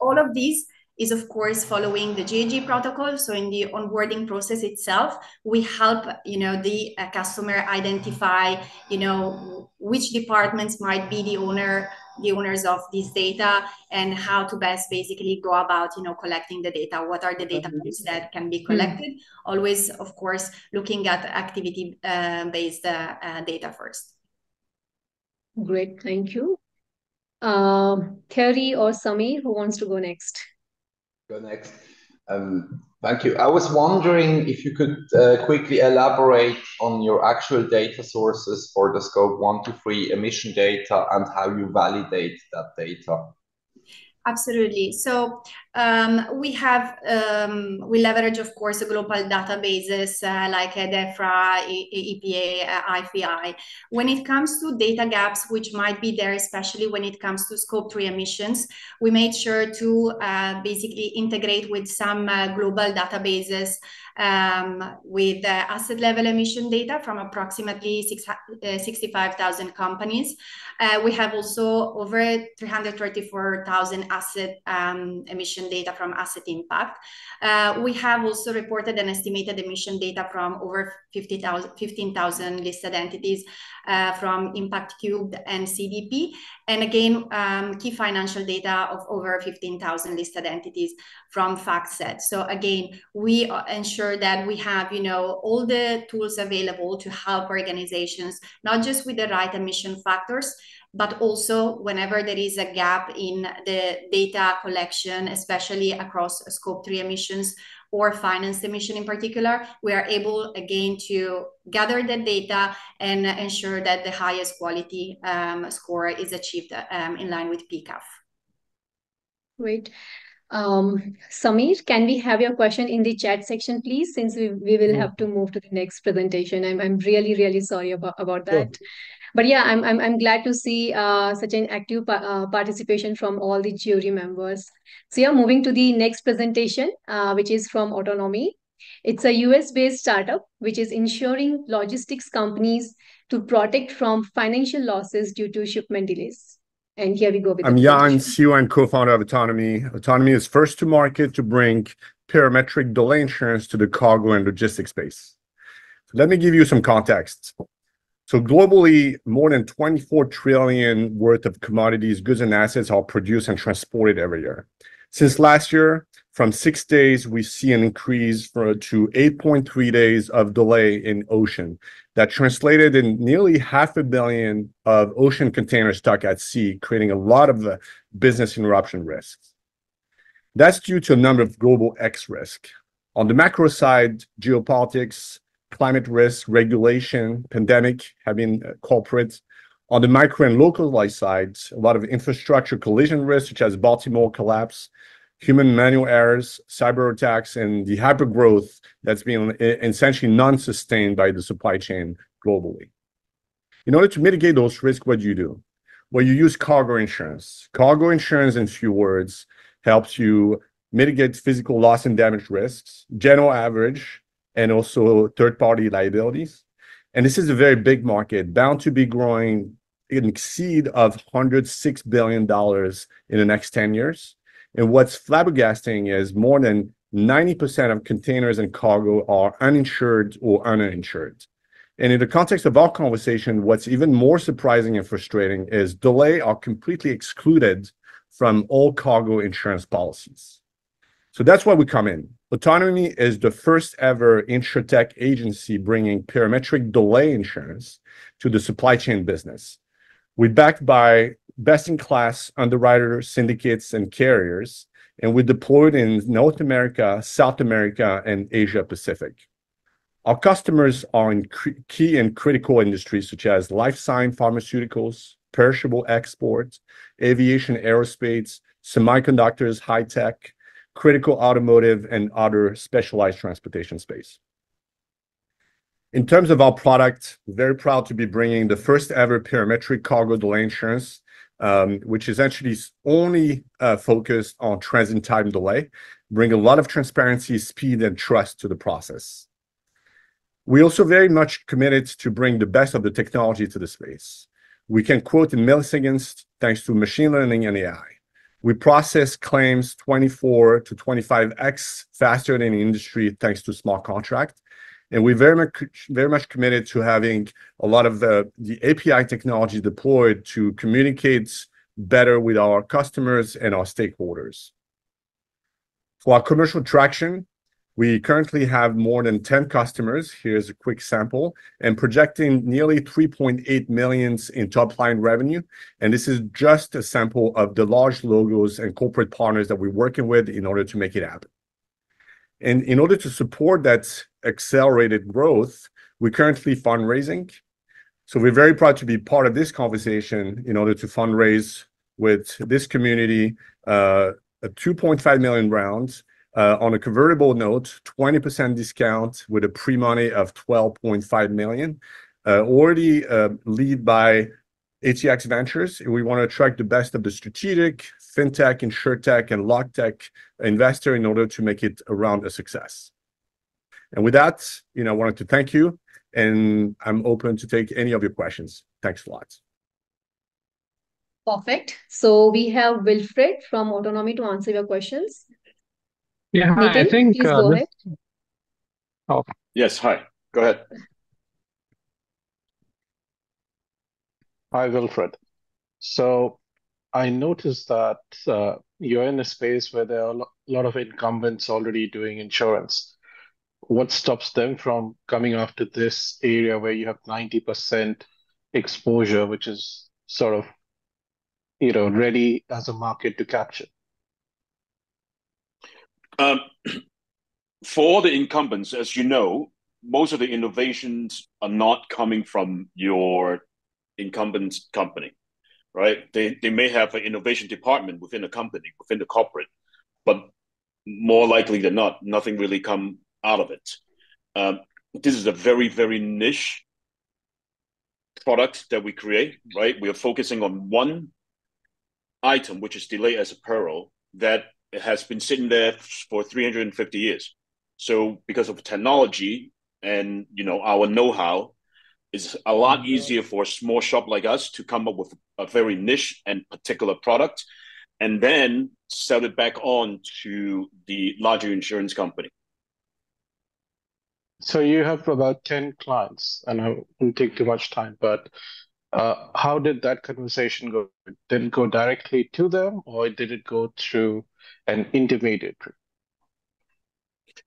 All of these is of course following the GHG protocol. So in the onboarding process itself, we help you know the uh, customer identify you know which departments might be the owner the owners of this data and how to best basically go about you know collecting the data what are the data points that can be collected mm. always of course looking at activity uh, based uh, uh, data first
great thank you um, Terry or Sami, who wants to go next?
Go next. Um, thank you. I was wondering if you could uh, quickly elaborate on your actual data sources for the scope one to three emission data and how you validate that data.
Absolutely. So um, we have um, we leverage, of course, global databases uh, like uh, DEFRA, EPA, uh, IFI. When it comes to data gaps, which might be there, especially when it comes to scope three emissions, we made sure to uh, basically integrate with some uh, global databases um, with uh, asset level emission data from approximately 65,000 companies. we have also over 334,000 asset um, data from asset impact. Uh, we have also reported an estimated emission data from over 15,000 listed entities uh, from Impact Cubed and CDP. And again, um, key financial data of over 15,000 listed entities from FactSet. So again, we ensure that we have, you know, all the tools available to help organizations, not just with the right emission factors, but also whenever there is a gap in the data collection, especially across scope three emissions or finance emission in particular, we are able again to gather the data and ensure that the highest quality um, score is achieved um, in line with PCAF.
Great. Um, Sameer, can we have your question in the chat section, please, since we, we will have to move to the next presentation. I'm, I'm really, really sorry about, about that. Sure. But yeah, I'm, I'm, I'm glad to see uh, such an active pa uh, participation from all the jury members. So yeah, moving to the next presentation, uh, which is from Autonomy. It's a US-based startup which is ensuring logistics companies to protect from financial losses due to shipment delays. And here we go with
I'm Jan, CEO and co-founder of Autonomy. Autonomy is first to market to bring parametric delay insurance to the cargo and logistics space. So let me give you some context. So globally, more than 24 trillion worth of commodities, goods, and assets are produced and transported every year. Since last year, from six days, we see an increase for, to 8.3 days of delay in ocean. That translated in nearly half a billion of ocean containers stuck at sea, creating a lot of the business interruption risks. That's due to a number of global X risk. On the macro side, geopolitics, climate risk, regulation, pandemic have been uh, culprits. On the micro and localized side, a lot of infrastructure collision risks, such as Baltimore collapse, human manual errors, cyber attacks, and the hypergrowth that's been uh, essentially non-sustained by the supply chain globally. In order to mitigate those risks, what do you do? Well, you use cargo insurance. Cargo insurance, in a few words, helps you mitigate physical loss and damage risks, general average, and also third-party liabilities. And this is a very big market, bound to be growing in exceed of $106 billion in the next 10 years. And what's flabbergasting is more than 90% of containers and cargo are uninsured or uninsured. And in the context of our conversation, what's even more surprising and frustrating is delay are completely excluded from all cargo insurance policies. So that's why we come in. Autonomy is the first ever insurtech agency bringing parametric delay insurance to the supply chain business. We're backed by best-in-class underwriter syndicates and carriers, and we're deployed in North America, South America, and Asia Pacific. Our customers are in key and critical industries such as life science, pharmaceuticals, perishable exports, aviation, aerospace, semiconductors, high tech, critical automotive, and other specialized transportation space. In terms of our product, very proud to be bringing the first ever parametric cargo delay insurance um, which is actually only uh, focused on transit time delay, bring a lot of transparency, speed, and trust to the process. We also very much committed to bring the best of the technology to the space. We can quote in milliseconds thanks to machine learning and AI. We process claims 24 to 25x faster than the industry thanks to smart contract. And we're very much, very much committed to having a lot of the, the API technology deployed to communicate better with our customers and our stakeholders. For our commercial traction, we currently have more than 10 customers. Here's a quick sample, and projecting nearly 3.8 million in top-line revenue. And this is just a sample of the large logos and corporate partners that we're working with in order to make it happen. And in order to support that accelerated growth, we're currently fundraising. So we're very proud to be part of this conversation in order to fundraise with this community, uh, a 2.5 million rounds uh, on a convertible note, 20% discount with a pre-money of 12.5 million, uh, already uh, lead by ATX Ventures. We want to attract the best of the strategic, fintech, insurtech, and logtech investor in order to make it around a success. And with that, you know, I wanted to thank you, and I'm open to take any of your questions. Thanks a lot.
Perfect. So we have Wilfred from Autonomy to answer your questions.
Yeah, hi, I think
please go
this...
ahead.
Oh.
Yes, hi. Go ahead.
Hi, Wilfred. So I noticed that uh, you're in a space where there are a lot of incumbents already doing insurance. What stops them from coming after this area where you have 90% exposure, which is sort of, you know, ready as a market to capture?
Um, (clears throat) for the incumbents, as you know, most of the innovations are not coming from your incumbent company right? They, they may have an innovation department within a company, within the corporate, but more likely than not, nothing really come out of it. Um, this is a very, very niche product that we create, right? We are focusing on one item, which is delay as a peril, that has been sitting there for 350 years. So because of technology and you know our know-how, it's a lot mm-hmm. easier for a small shop like us to come up with a very niche and particular product and then sell it back on to the larger insurance company.
So you have about 10 clients, and I won't take too much time, but uh, how did that conversation go? Did it go directly to them, or did it go through an intermediary?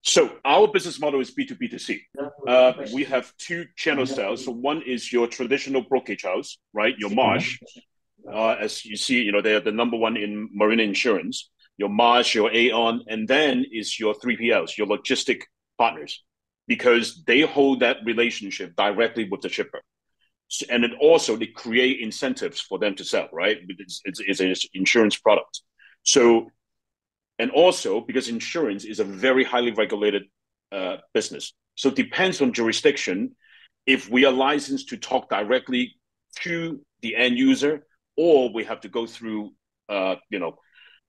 So our business model is B2B2C. Uh, we have two channel sales. So one is your traditional brokerage house, right? Your Marsh. Uh, as you see, you know, they're the number one in marine insurance. Your Marsh, your Aon, and then is your 3PLs, your logistic partners, because they hold that relationship directly with the shipper. And it also they create incentives for them to sell, right? It's, it's, it's an insurance product. So and also because insurance is a very highly regulated uh, business. So it depends on jurisdiction if we are licensed to talk directly to the end user or we have to go through uh, you know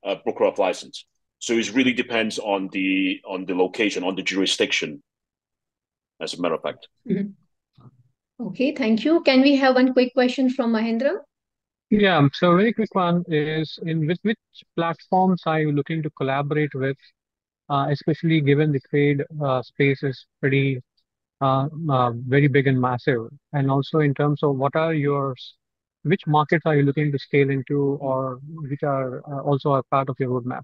a broker of license. So it really depends on the on the location, on the jurisdiction, as a matter of fact.
Mm-hmm. Okay, thank you. Can we have one quick question from Mahendra?
Yeah, so very quick one is in which, which platforms are you looking to collaborate with, uh, especially given the trade uh, space is pretty uh, uh, very big and massive, and also in terms of what are your which markets are you looking to scale into, or which are uh, also a part of your roadmap?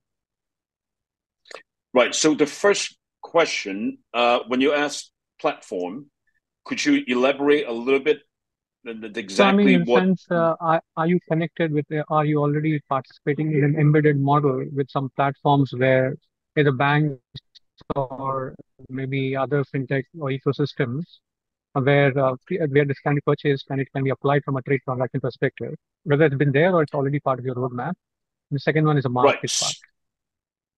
Right. So the first question, uh, when you ask platform, could you elaborate a little bit exactly so, I mean,
in what sense, uh, are, are you connected with uh, are you already participating in an embedded model with some platforms where either banks or maybe other fintech or ecosystems where uh, where this can be purchased and it can be applied from a trade transaction perspective? Whether it's been there or it's already part of your roadmap? And the second one is a market right. part.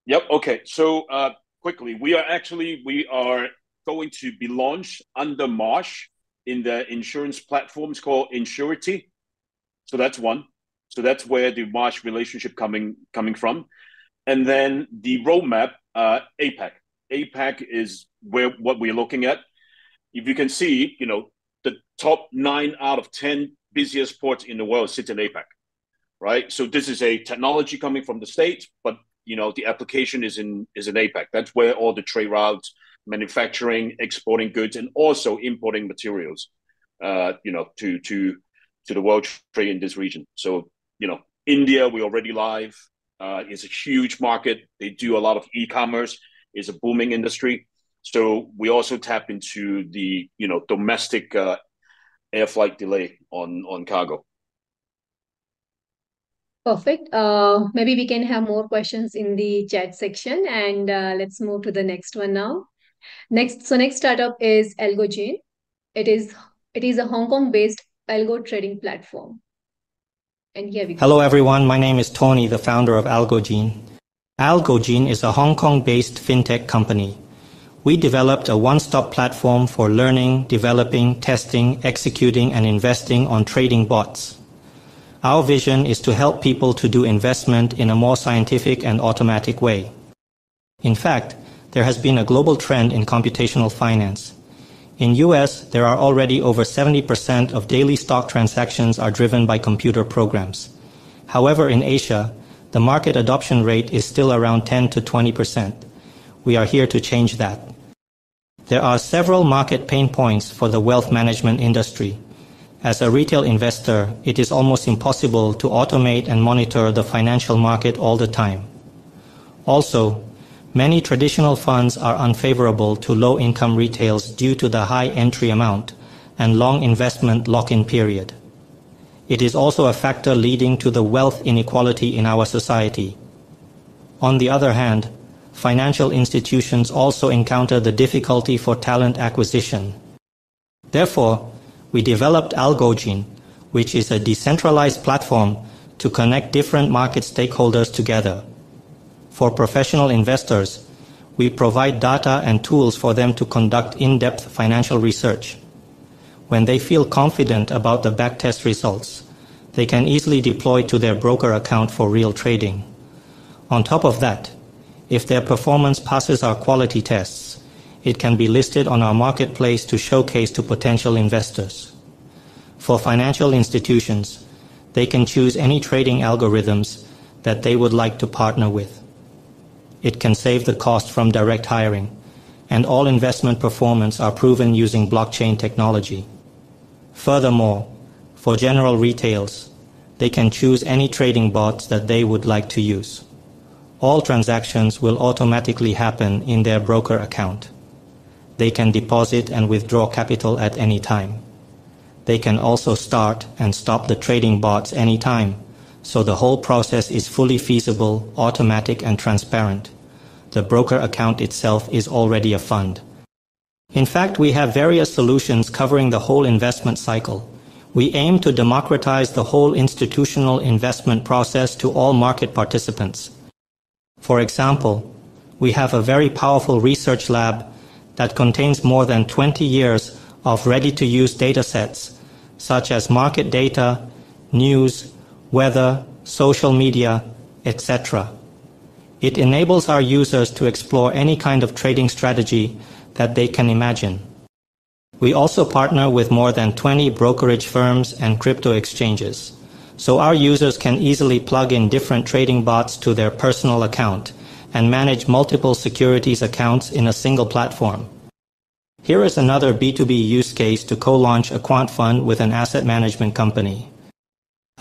Yep. Okay. So uh, quickly we are actually we are going to be launched under marsh in the insurance platforms called Insurity. So that's one. So that's where the Marsh relationship coming coming from. And then the roadmap, uh, APAC. APAC is where what we're looking at. If you can see, you know, the top nine out of 10 busiest ports in the world sit in APAC, right? So this is a technology coming from the States, but you know, the application is in is in APAC. That's where all the trade routes, manufacturing, exporting goods, and also importing materials, uh, you know, to to to the world trade in this region. So, you know, India, we already live. Uh, a huge market. They do a lot of e-commerce. It's a booming industry. So we also tap into the you know domestic uh, air flight delay on on cargo.
Perfect. Uh, maybe we can have more questions in the chat section, and uh, let's move to the next one now. Next, so next startup is AlgoGene. It is it is a Hong Kong-based algo trading platform. And here we
go. Hello everyone, my name is Tony, the founder of AlgoGene. AlgoGene is a Hong Kong-based fintech company. We developed a one-stop platform for learning, developing, testing, executing, and investing on trading bots. Our vision is to help people to do investment in a more scientific and automatic way. In fact, there has been a global trend in computational finance. In US, there are already over 70% of daily stock transactions are driven by computer programs. However, in Asia, the market adoption rate is still around 10 to 20%. We are here to change that. There are several market pain points for the wealth management industry. As a retail investor, it is almost impossible to automate and monitor the financial market all the time. Also, Many traditional funds are unfavorable to low-income retails due to the high entry amount and long investment lock-in period. It is also a factor leading to the wealth inequality in our society. On the other hand, financial institutions also encounter the difficulty for talent acquisition. Therefore, we developed AlgoGene, which is a decentralized platform to connect different market stakeholders together. For professional investors, we provide data and tools for them to conduct in-depth financial research. When they feel confident about the backtest results, they can easily deploy to their broker account for real trading. On top of that, if their performance passes our quality tests, it can be listed on our marketplace to showcase to potential investors. For financial institutions, they can choose any trading algorithms that they would like to partner with. It can save the cost from direct hiring, and all investment performance are proven using blockchain technology. Furthermore, for general retails, they can choose any trading bots that they would like to use. All transactions will automatically happen in their broker account. They can deposit and withdraw capital at any time. They can also start and stop the trading bots anytime so the whole process is fully feasible, automatic, and transparent. The broker account itself is already a fund. In fact, we have various solutions covering the whole investment cycle. We aim to democratize the whole institutional investment process to all market participants. For example, we have a very powerful research lab that contains more than 20 years of ready-to-use datasets, such as market data, news, weather, social media, etc. It enables our users to explore any kind of trading strategy that they can imagine. We also partner with more than 20 brokerage firms and crypto exchanges, so our users can easily plug in different trading bots to their personal account and manage multiple securities accounts in a single platform. Here is another B2B use case to co-launch a quant fund with an asset management company.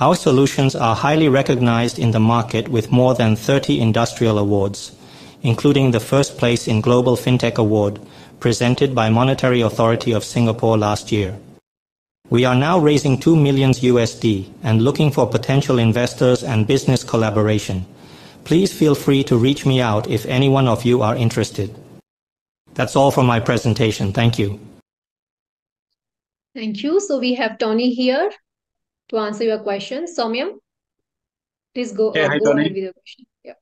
Our solutions are highly recognized in the market with more than 30 industrial awards, including the first place in Global FinTech Award presented by Monetary Authority of Singapore last year. We are now raising 2 million USD and looking for potential investors and business collaboration. Please feel free to reach me out if any one of you are interested. That's all for my presentation. Thank you.
Thank you. So we have Tony here to answer your question. Soumya, please go,
hey,
uh,
hi,
go
Tony.
ahead with your question. Yeah.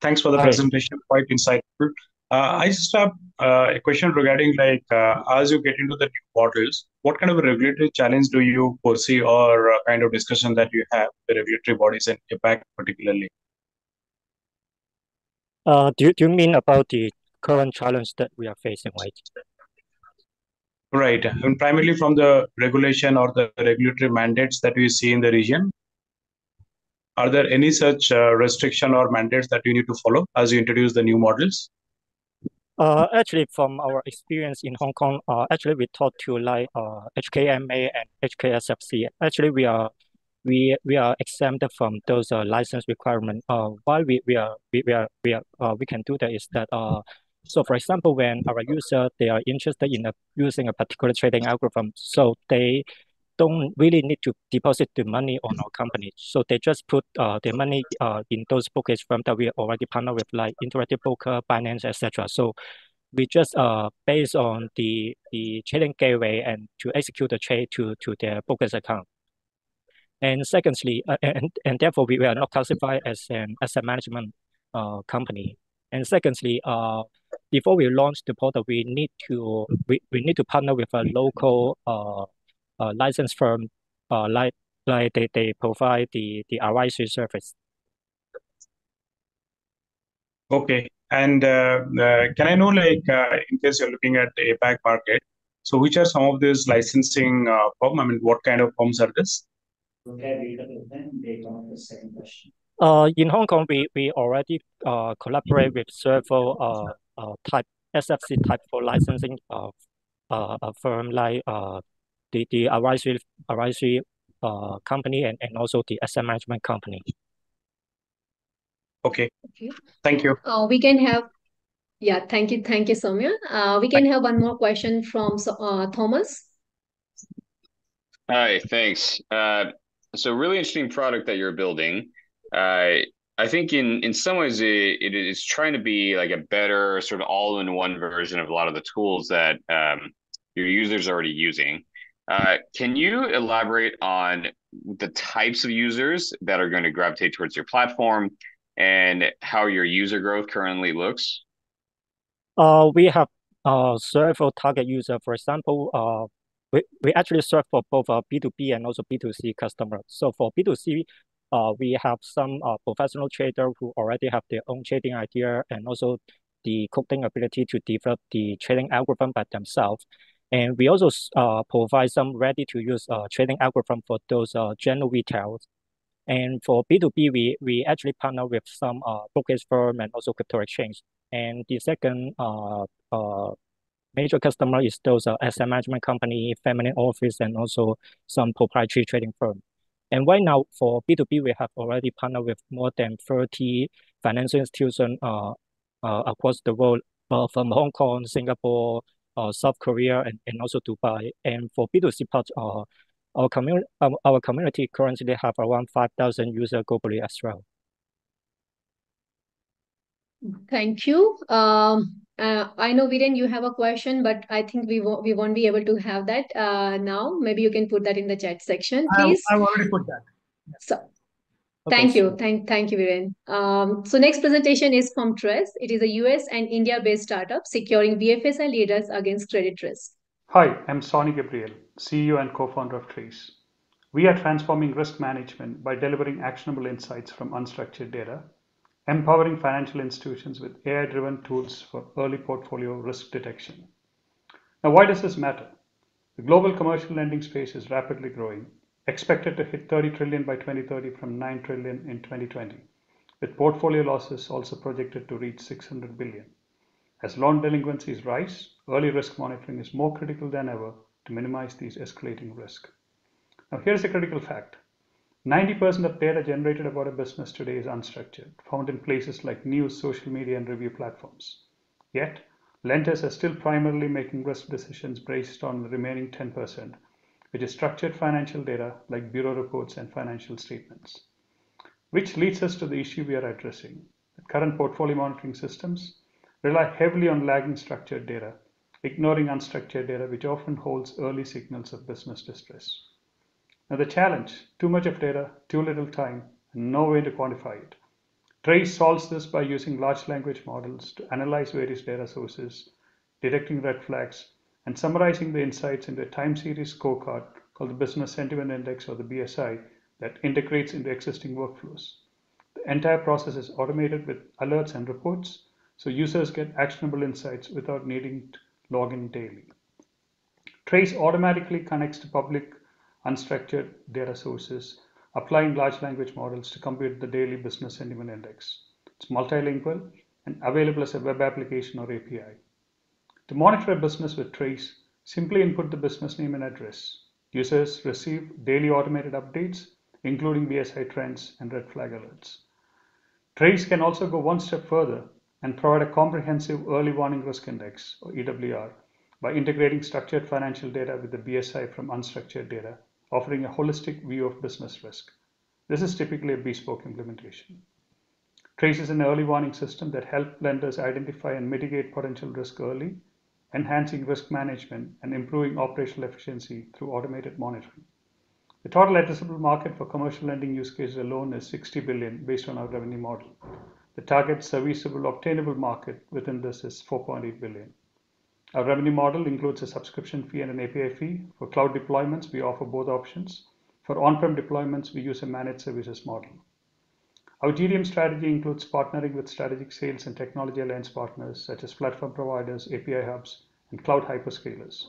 Thanks for the
Hi.
presentation, quite insightful. Uh, I just have uh, a question regarding like uh, as you get into the new models, what kind of a regulatory challenge do you foresee or uh, kind of discussion that you have with the regulatory bodies in APAC particularly?
Uh, do, you- do you mean about the current challenge that we are facing, right?
Right, and primarily from the regulation or the regulatory mandates that we see in the region. Are there any such uh, restriction or mandates that you need to follow as you introduce the new models?
Uh, actually, from our experience in Hong Kong, uh, actually we talk to like uh, HKMA and HKSFC. Actually, we are we we are exempted from those uh, license requirements. Uh, why we, we are we, we are we are uh, we can do that is that uh, so for example, when our user they are interested in a, using a particular trading algorithm, so they don't really need to deposit the money on our company. So they just put uh, their money uh, in those brokerage firms that we already partner with, like Interactive Broker, Binance, etc. So we just uh based on the the trading gateway and to execute the trade to to their broker's account. And secondly, uh, and and therefore we are not classified as an asset management uh company. And secondly, uh before we launch the product, we need to we, we need to partner with a local uh uh, license firm, uh, like like they, they provide the the advisory service.
Okay. And uh, uh, can I know, like, uh, in case you're looking at the APAC market, so which are some of these licensing uh, firm? I mean, what kind of firms are this?
Uh, in Hong Kong, we we already uh collaborate with several uh type SFC type for licensing of uh a firm like uh the the advisory advisory uh company and and also the asset management company.
Okay.
Okay.
Thank you.
Uh, we can have, yeah, thank you, thank you, Soumya. Uh, we can have one more question from uh, Thomas.
Hi, thanks. Uh, so really interesting product that you're building. Uh, I think in in some ways it, it is trying to be like a better sort of all-in-one version of a lot of the tools that um, your users are already using. Uh, can you elaborate on the types of users that are going to gravitate towards your platform and how your user growth currently looks?
we have several target user. For example, we we actually serve for both B2B and also B2C customers. So for B2C, we have some uh, professional trader who already have their own trading idea and also the coding ability to develop the trading algorithm by themselves. And we also uh, provide some ready-to-use uh, trading algorithm for those uh, general retailers. And for B2B, we we actually partner with some uh, brokerage firm and also crypto exchange. And the second uh, uh, major customer is those uh, asset management company, family office, and also some proprietary trading firm. And right now, for B2B, we have already partnered with more than 30 financial institutions across the world, uh, from Hong Kong, Singapore, uh, South Korea, and and also Dubai. And for B2C part, uh, our community currently have around 5,000 users globally as well.
Thank you. Um. I know, Viren, you have a question, but I think we won't be able to have that uh, now. Maybe you can put that in the chat section, please.
I've already put that.
So thank you. Thank thank you, Viren. Um, So next presentation is from TRACE. It is a U.S. and India-based startup securing BFSI leaders against credit risk.
Hi, I'm Sony Gabriel, CEO and co-founder of TRACE. We are transforming risk management by delivering actionable insights from unstructured data, empowering financial institutions with AI-driven tools for early portfolio risk detection. Now, why does this matter? The global commercial lending space is rapidly growing, expected to hit 30 trillion by 2030 from 9 trillion in 2020, with portfolio losses also projected to reach 600 billion. As loan delinquencies rise, early risk monitoring is more critical than ever to minimize these escalating risks. Now, here's a critical fact. 90% of data generated about a business today is unstructured, found in places like news, social media, and review platforms. Yet, lenders are still primarily making risk decisions based on the remaining 10%, which is structured financial data like bureau reports and financial statements. Which leads us to the issue we are addressing. The current portfolio monitoring systems rely heavily on lagging structured data, ignoring unstructured data, which often holds early signals of business distress. Now, the challenge: too much of data, too little time, and no way to quantify it. TRACE solves this by using large language models to analyze various data sources, detecting red flags, and summarizing the insights into a time series scorecard called the Business Sentiment Index, or the BSI, that integrates into existing workflows. The entire process is automated with alerts and reports, so users get actionable insights without needing to log in daily. TRACE automatically connects to public unstructured data sources, applying large language models to compute the daily Business Sentiment Index. It's multilingual and available as a web application or API. To monitor a business with TRACE, simply input the business name and address. Users receive daily automated updates, including BSI trends and red flag alerts. TRACE can also go one step further and provide a comprehensive early warning risk index, or EWR, by integrating structured financial data with the BSI from unstructured data, offering a holistic view of business risk. This is typically a bespoke implementation. TRACE is an early warning system that helps lenders identify and mitigate potential risk early, enhancing risk management and improving operational efficiency through automated monitoring. The total addressable market for commercial lending use cases alone is 60 billion based on our revenue model. The target serviceable obtainable market within this is $4.8 billion. Our revenue model includes a subscription fee and an API fee. For cloud deployments, we offer both options. For on-prem deployments, we use a managed services model. Our GTM strategy includes partnering with strategic sales and technology alliance partners such as platform providers, API hubs, and cloud hyperscalers.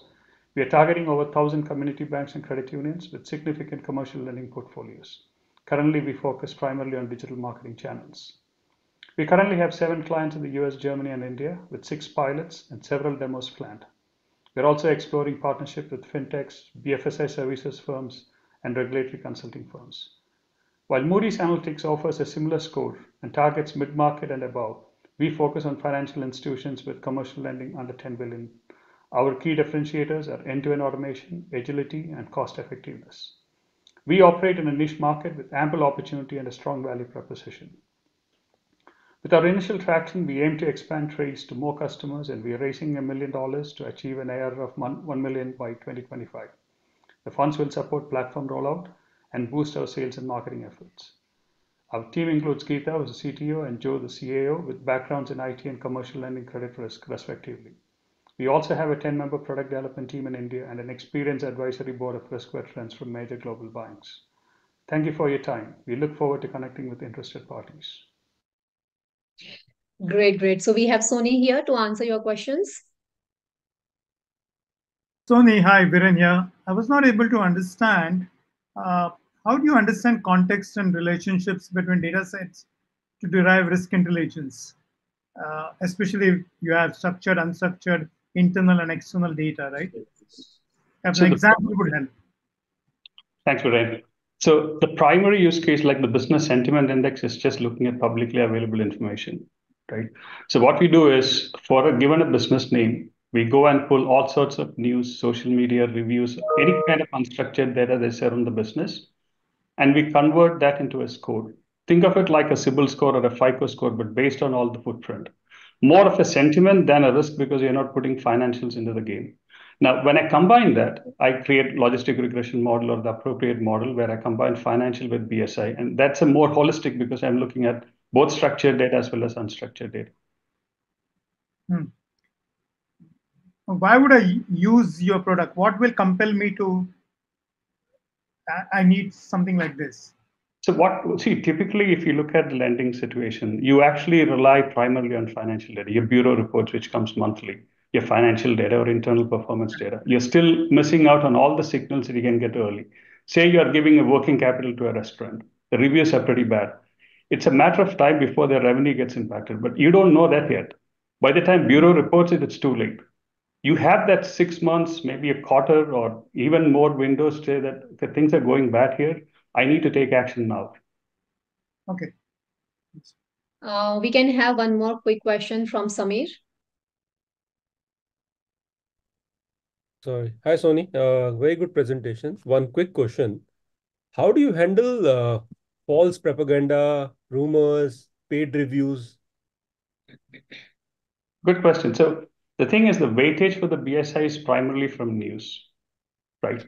We are targeting over 1,000 community banks and credit unions with significant commercial lending portfolios. Currently, we focus primarily on digital marketing channels. We currently have seven clients in the U.S., Germany, and India, with six pilots and several demos planned. We're also exploring partnerships with fintechs, BFSI services firms, and regulatory consulting firms. While Moody's Analytics offers a similar score and targets mid-market and above, we focus on financial institutions with commercial lending under 10 billion. Our key differentiators are end-to-end automation, agility, and cost-effectiveness. We operate in a niche market with ample opportunity and a strong value proposition. With our initial traction, we aim to expand TRACE to more customers, and we are raising $1 million to achieve an ARR of 1 million by 2025. The funds will support platform rollout and boost our sales and marketing efforts. Our team includes Geeta, who's the CTO, and Joe, the CAO, with backgrounds in IT and commercial lending credit risk, respectively. We also have a 10-member product development team in India and an experienced advisory board of risk veterans from major global banks. Thank you for your time. We look forward to connecting with interested parties.
Great, great. So we have Sony here to answer your questions.
Sony, hi, Viren here. I was not able to understand uh, how do you understand context and relationships between data sets to derive risk intelligence, uh, especially if you have structured, unstructured, internal and external data, right? As an example would help.
Thanks, Viren. So the primary use case, like the business sentiment index, is just looking at publicly available information, right? So what we do is for a given a business name, we go and pull all sorts of news, social media reviews, any kind of unstructured data they share on the business, and we convert that into a score. Think of it like a CIBIL score or a FICO score, but based on all the footprint. More of a sentiment than a risk because you're not putting financials into the game. Now, when I combine that, I create logistic regression model or the appropriate model where I combine financial with BSI. And that's a more holistic because I'm looking at both structured data as well as unstructured data.
Hmm. Why would I use your product? What will compel me to, I need something like this?
So what, see, typically, if you look at the lending situation, you actually rely primarily on financial data, your bureau reports, which comes monthly your financial data or internal performance data. You're still missing out on all the signals that you can get early. Say you are giving a working capital to a restaurant. The reviews are pretty bad. It's a matter of time before their revenue gets impacted, but you don't know that yet. By the time Bureau reports it, it's too late. You have that six months, maybe a quarter, or even more windows to say that okay, things are going bad here. I need to take action now.
Okay.
Uh, we can have one more quick question from Sameer.
Sorry. Hi, Sony. Uh, very good presentation. One quick question. How do you handle uh, false propaganda, rumors, paid reviews?
Good question. So the thing is, the weightage for the BSI is primarily from news, right?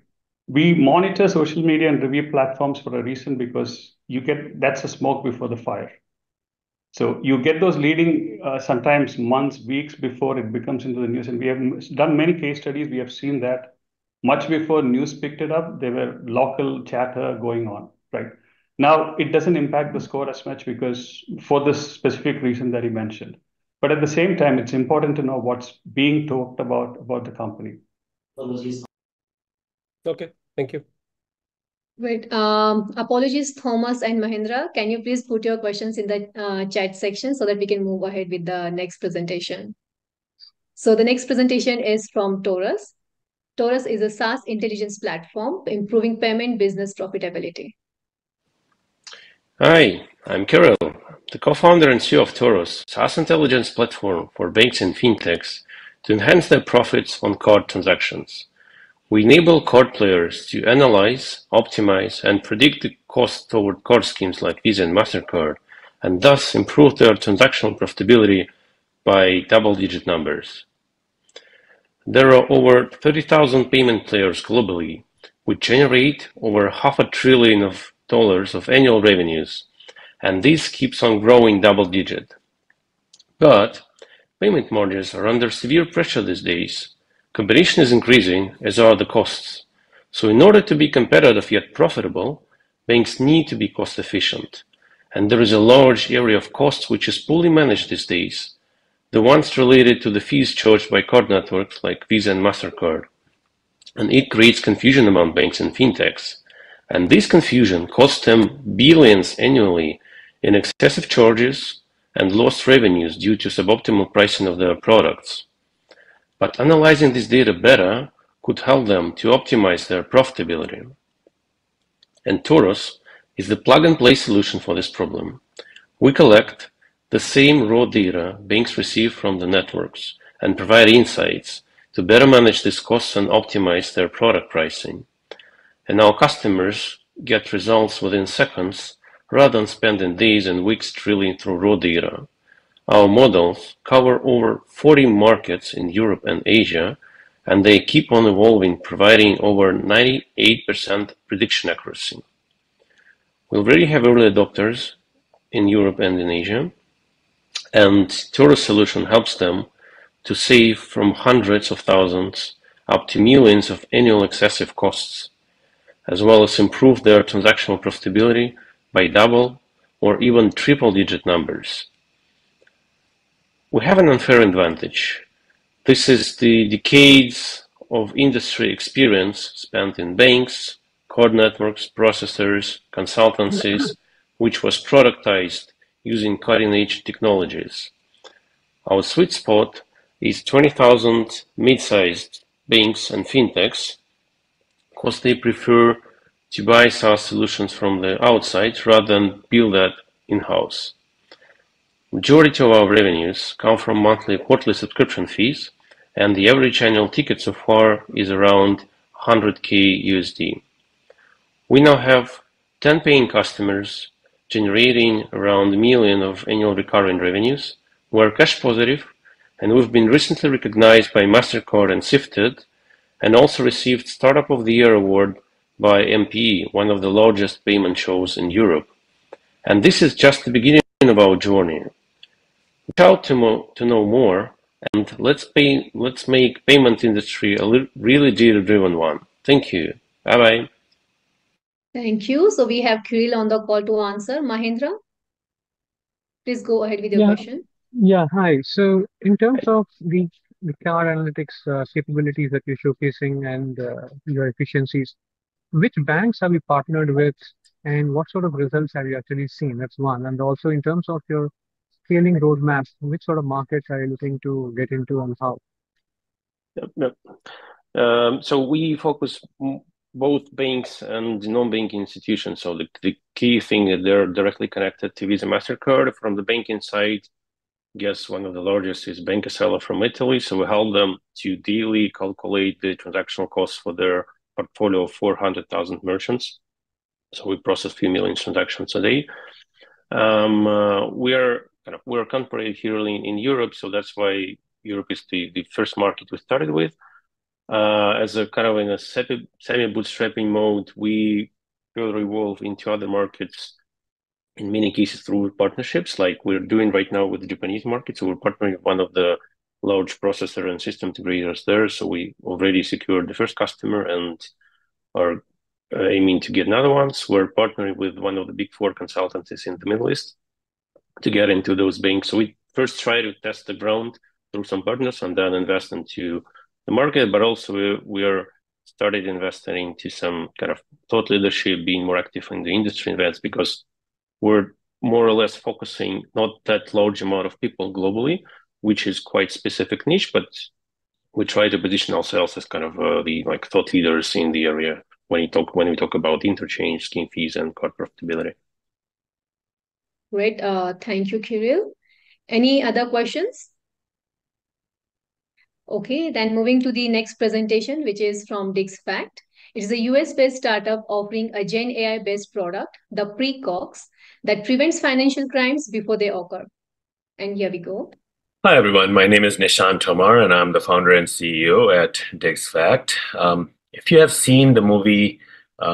We monitor social media and review platforms for a reason because you get that's a smoke before the fire. So you get those leading uh, sometimes months, weeks before it becomes into the news. And we have done many case studies. We have seen that much before news picked it up, there were local chatter going on, right? Now it doesn't impact the score as much because for this specific reason that he mentioned. But at the same time, it's important to know what's being talked about about the company.
Okay, thank you.
Wait, um, apologies, Thomas and Mahendra. Can you please put your questions in the uh, chat section so that we can move ahead with the next presentation? So the next presentation is from Taurus. Taurus is a SaaS intelligence platform improving payment business profitability.
Hi, I'm Kirill, the co-founder and CEO of Taurus, SaaS intelligence platform for banks and fintechs to enhance their profits on card transactions. We enable card players to analyze, optimize, and predict the cost toward card schemes like Visa and MasterCard, and thus improve their transactional profitability by double-digit numbers. There are over 30,000 payment players globally, which generate over half a trillion of dollars of annual revenues, and this keeps on growing double-digit. But payment margins are under severe pressure these days Competition is increasing, as are the costs. So in order to be competitive yet profitable, banks need to be cost efficient. And there is a large area of costs which is poorly managed these days. The ones related to the fees charged by card networks like Visa and MasterCard. And it creates confusion among banks and fintechs. And this confusion costs them billions annually in excessive charges and lost revenues due to suboptimal pricing of their products. But analyzing this data better could help them to optimize their profitability. And Taurus is the plug-and-play solution for this problem. We collect the same raw data banks receive from the networks and provide insights to better manage these costs and optimize their product pricing. And our customers get results within seconds rather than spending days and weeks drilling through raw data. Our models cover over 40 markets in Europe and Asia, and they keep on evolving, providing over 98% prediction accuracy. We already have early adopters in Europe and in Asia. And Taurus solution helps them to save from hundreds of thousands up to millions of annual excessive costs, as well as improve their transactional profitability by double or even triple digit numbers. We have an unfair advantage. This is the decades of industry experience spent in banks, core networks, processors, consultancies, (laughs) which was productized using cutting-edge technologies. Our sweet spot is 20,000 mid-sized banks and fintechs because they prefer to buy SaaS solutions from the outside rather than build that in-house. Majority of our revenues come from monthly quarterly subscription fees, and the average annual ticket so far is around 100k USD. We now have 10 paying customers generating around a million of annual recurring revenues. We're cash positive, and we've been recently recognized by MasterCard and Sifted, and also received Startup of the Year award by MPE, one of the largest payment shows in Europe. And this is just the beginning of our journey. Reach out to, mo- to know more, and let's pay, let's make payment industry a li- really data-driven one. Thank you. Bye bye.
Thank you. So we have Kirill on the call to answer. Mahendra, please go ahead with your
Yeah,
question.
yeah, hi. So in terms of the the car analytics uh, capabilities that you're showcasing and uh, your efficiencies, which banks have you partnered with, and what sort of results have you actually seen? That's one. And also in terms of your scaling roadmap, which sort of markets are you looking to get into and how?
Yep, yep. Um, so we focus both banks and non-banking institutions. So the, key thing is they're directly connected to Visa, Mastercard. From the banking side, guess one of the largest is Banca from Italy. So we help them to daily calculate the transactional costs for their portfolio of 400,000 merchants. So we process a few million transactions a day. Um, uh, we are kind of we're concentrated here in, in Europe, so that's why Europe is the, the first market we started with. Uh, as a kind of in a semi bootstrapping mode, we further evolve into other markets in many cases through partnerships, like we're doing right now with the Japanese market. So we're partnering with one of the large processor and system integrators there. So we already secured the first customer and are uh, aiming to get another ones. We're partnering with one of the big four consultancies in the Middle East to get into those banks. So we first try to test the ground through some partners and then invest into the market, but also we, we are started investing into some kind of thought leadership, being more active in the industry events because we're more or less focusing not that large amount of people globally, which is quite specific niche, but we try to position ourselves as kind of uh, the like thought leaders in the area when you talk when we talk about interchange, scheme fees, and card profitability.
Great. Uh, thank you, Kirill. Any other questions? Okay, then moving to the next presentation, which is from DixFact. It is a US-based startup offering a Gen AI-based product, the Precox, that prevents financial crimes before they occur. And here we go.
Hi, everyone. My name is Nishan Tomar, and I'm the founder and CEO at DixFact. Um, if you have seen the movie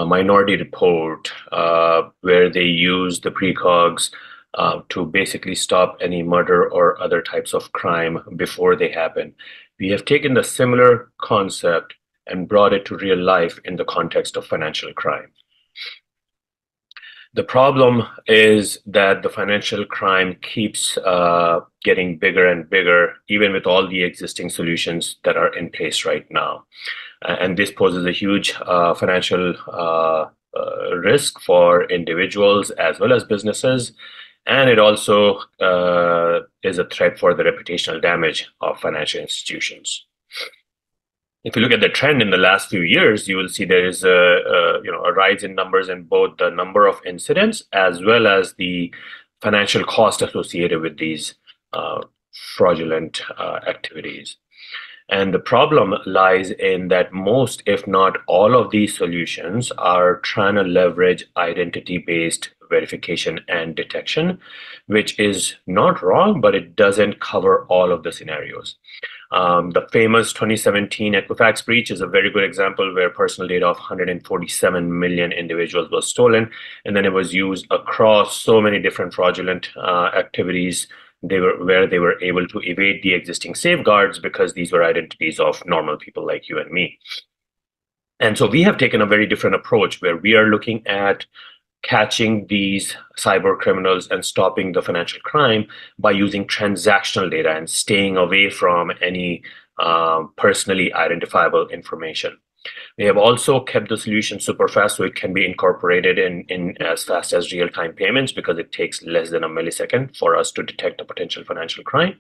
Minority Report, uh, where they use the precogs uh, to basically stop any murder or other types of crime before they happen, we have taken the similar concept and brought it to real life in the context of financial crime. The problem is that the financial crime keeps uh, getting bigger and bigger, even with all the existing solutions that are in place right now. And this poses a huge uh, financial uh, uh risk for individuals as well as businesses. And it also uh, is a threat for the reputational damage of financial institutions if you look at the trend in the last few years, you will see there is a, a, you know a rise in numbers in both the number of incidents as well as the financial cost associated with these uh, fraudulent uh, activities. And the problem lies in that most, if not all, of these solutions are trying to leverage identity based verification and detection, which is not wrong, but it doesn't cover all of the scenarios. Um, the famous 2017 Equifax breach is a very good example where personal data of 147 million individuals was stolen, and then it was used across so many different fraudulent uh, activities they were where they were able to evade the existing safeguards because these were identities of normal people like you and me. And so we have taken a very different approach where we are looking at catching these cyber criminals and stopping the financial crime by using transactional data and staying away from any um, personally identifiable information. We have also kept the solution super fast so it can be incorporated in, in as fast as real-time payments because it takes less than a millisecond for us to detect a potential financial crime.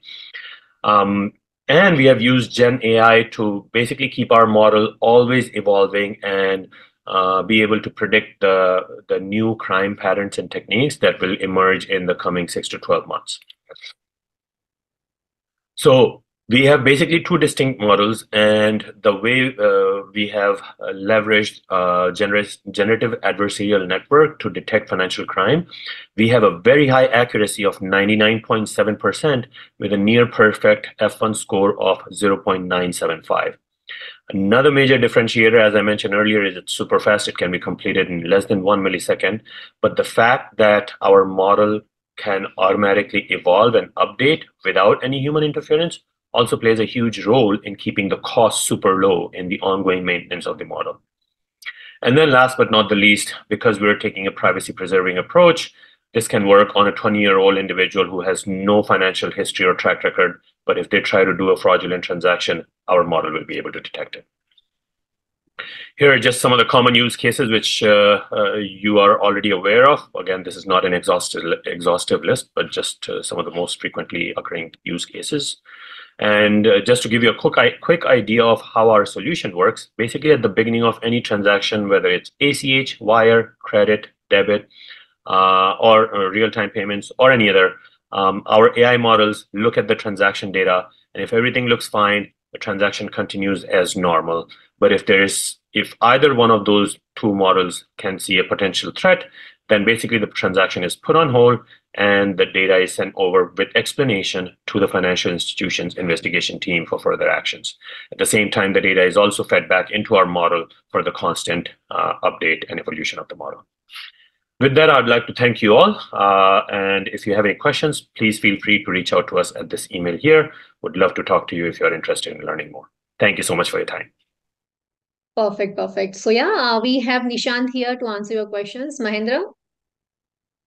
Um, and we have used Gen AI to basically keep our model always evolving and uh, be able to predict the, the new crime patterns and techniques that will emerge in the coming six to 12 months. So we have basically two distinct models and the way uh, we have uh, leveraged uh, gener generative adversarial network to detect financial crime we have a very high accuracy of 99.7% with a near perfect f1 score of 0.975 another major differentiator as i mentioned earlier is it's super fast. It can be completed in less than one millisecond. But the fact that our model can automatically evolve and update without any human interference also plays a huge role in keeping the cost super low in the ongoing maintenance of the model. And then last but not the least, because we're taking a privacy preserving approach, this can work on a 20 year old individual who has no financial history or track record. But if they try to do a fraudulent transaction, our model will be able to detect it. Here are just some of the common use cases which uh, uh, you are already aware of. Again, this is not an exhaustive, exhaustive list, but just uh, some of the most frequently occurring use cases. And uh, just to give you a quick, quick idea of how our solution works, basically at the beginning of any transaction, whether it's ACH, wire, credit, debit, uh, or uh, real-time payments, or any other, um, our AI models look at the transaction data, and if everything looks fine, the transaction continues as normal. But if there is, if either one of those two models can see a potential threat, then basically the transaction is put on hold and the data is sent over with explanation to the financial institution's investigation team for further actions. At the same time, the data is also fed back into our model for the constant uh, update and evolution of the model. With that, I'd like to thank you all. Uh, and if you have any questions, please feel free to reach out to us at this email here. Would love to talk to you if you're interested in learning more. Thank you so much for your time.
Perfect, perfect. So yeah, uh, we have Nishant here to answer your questions. Mahendra?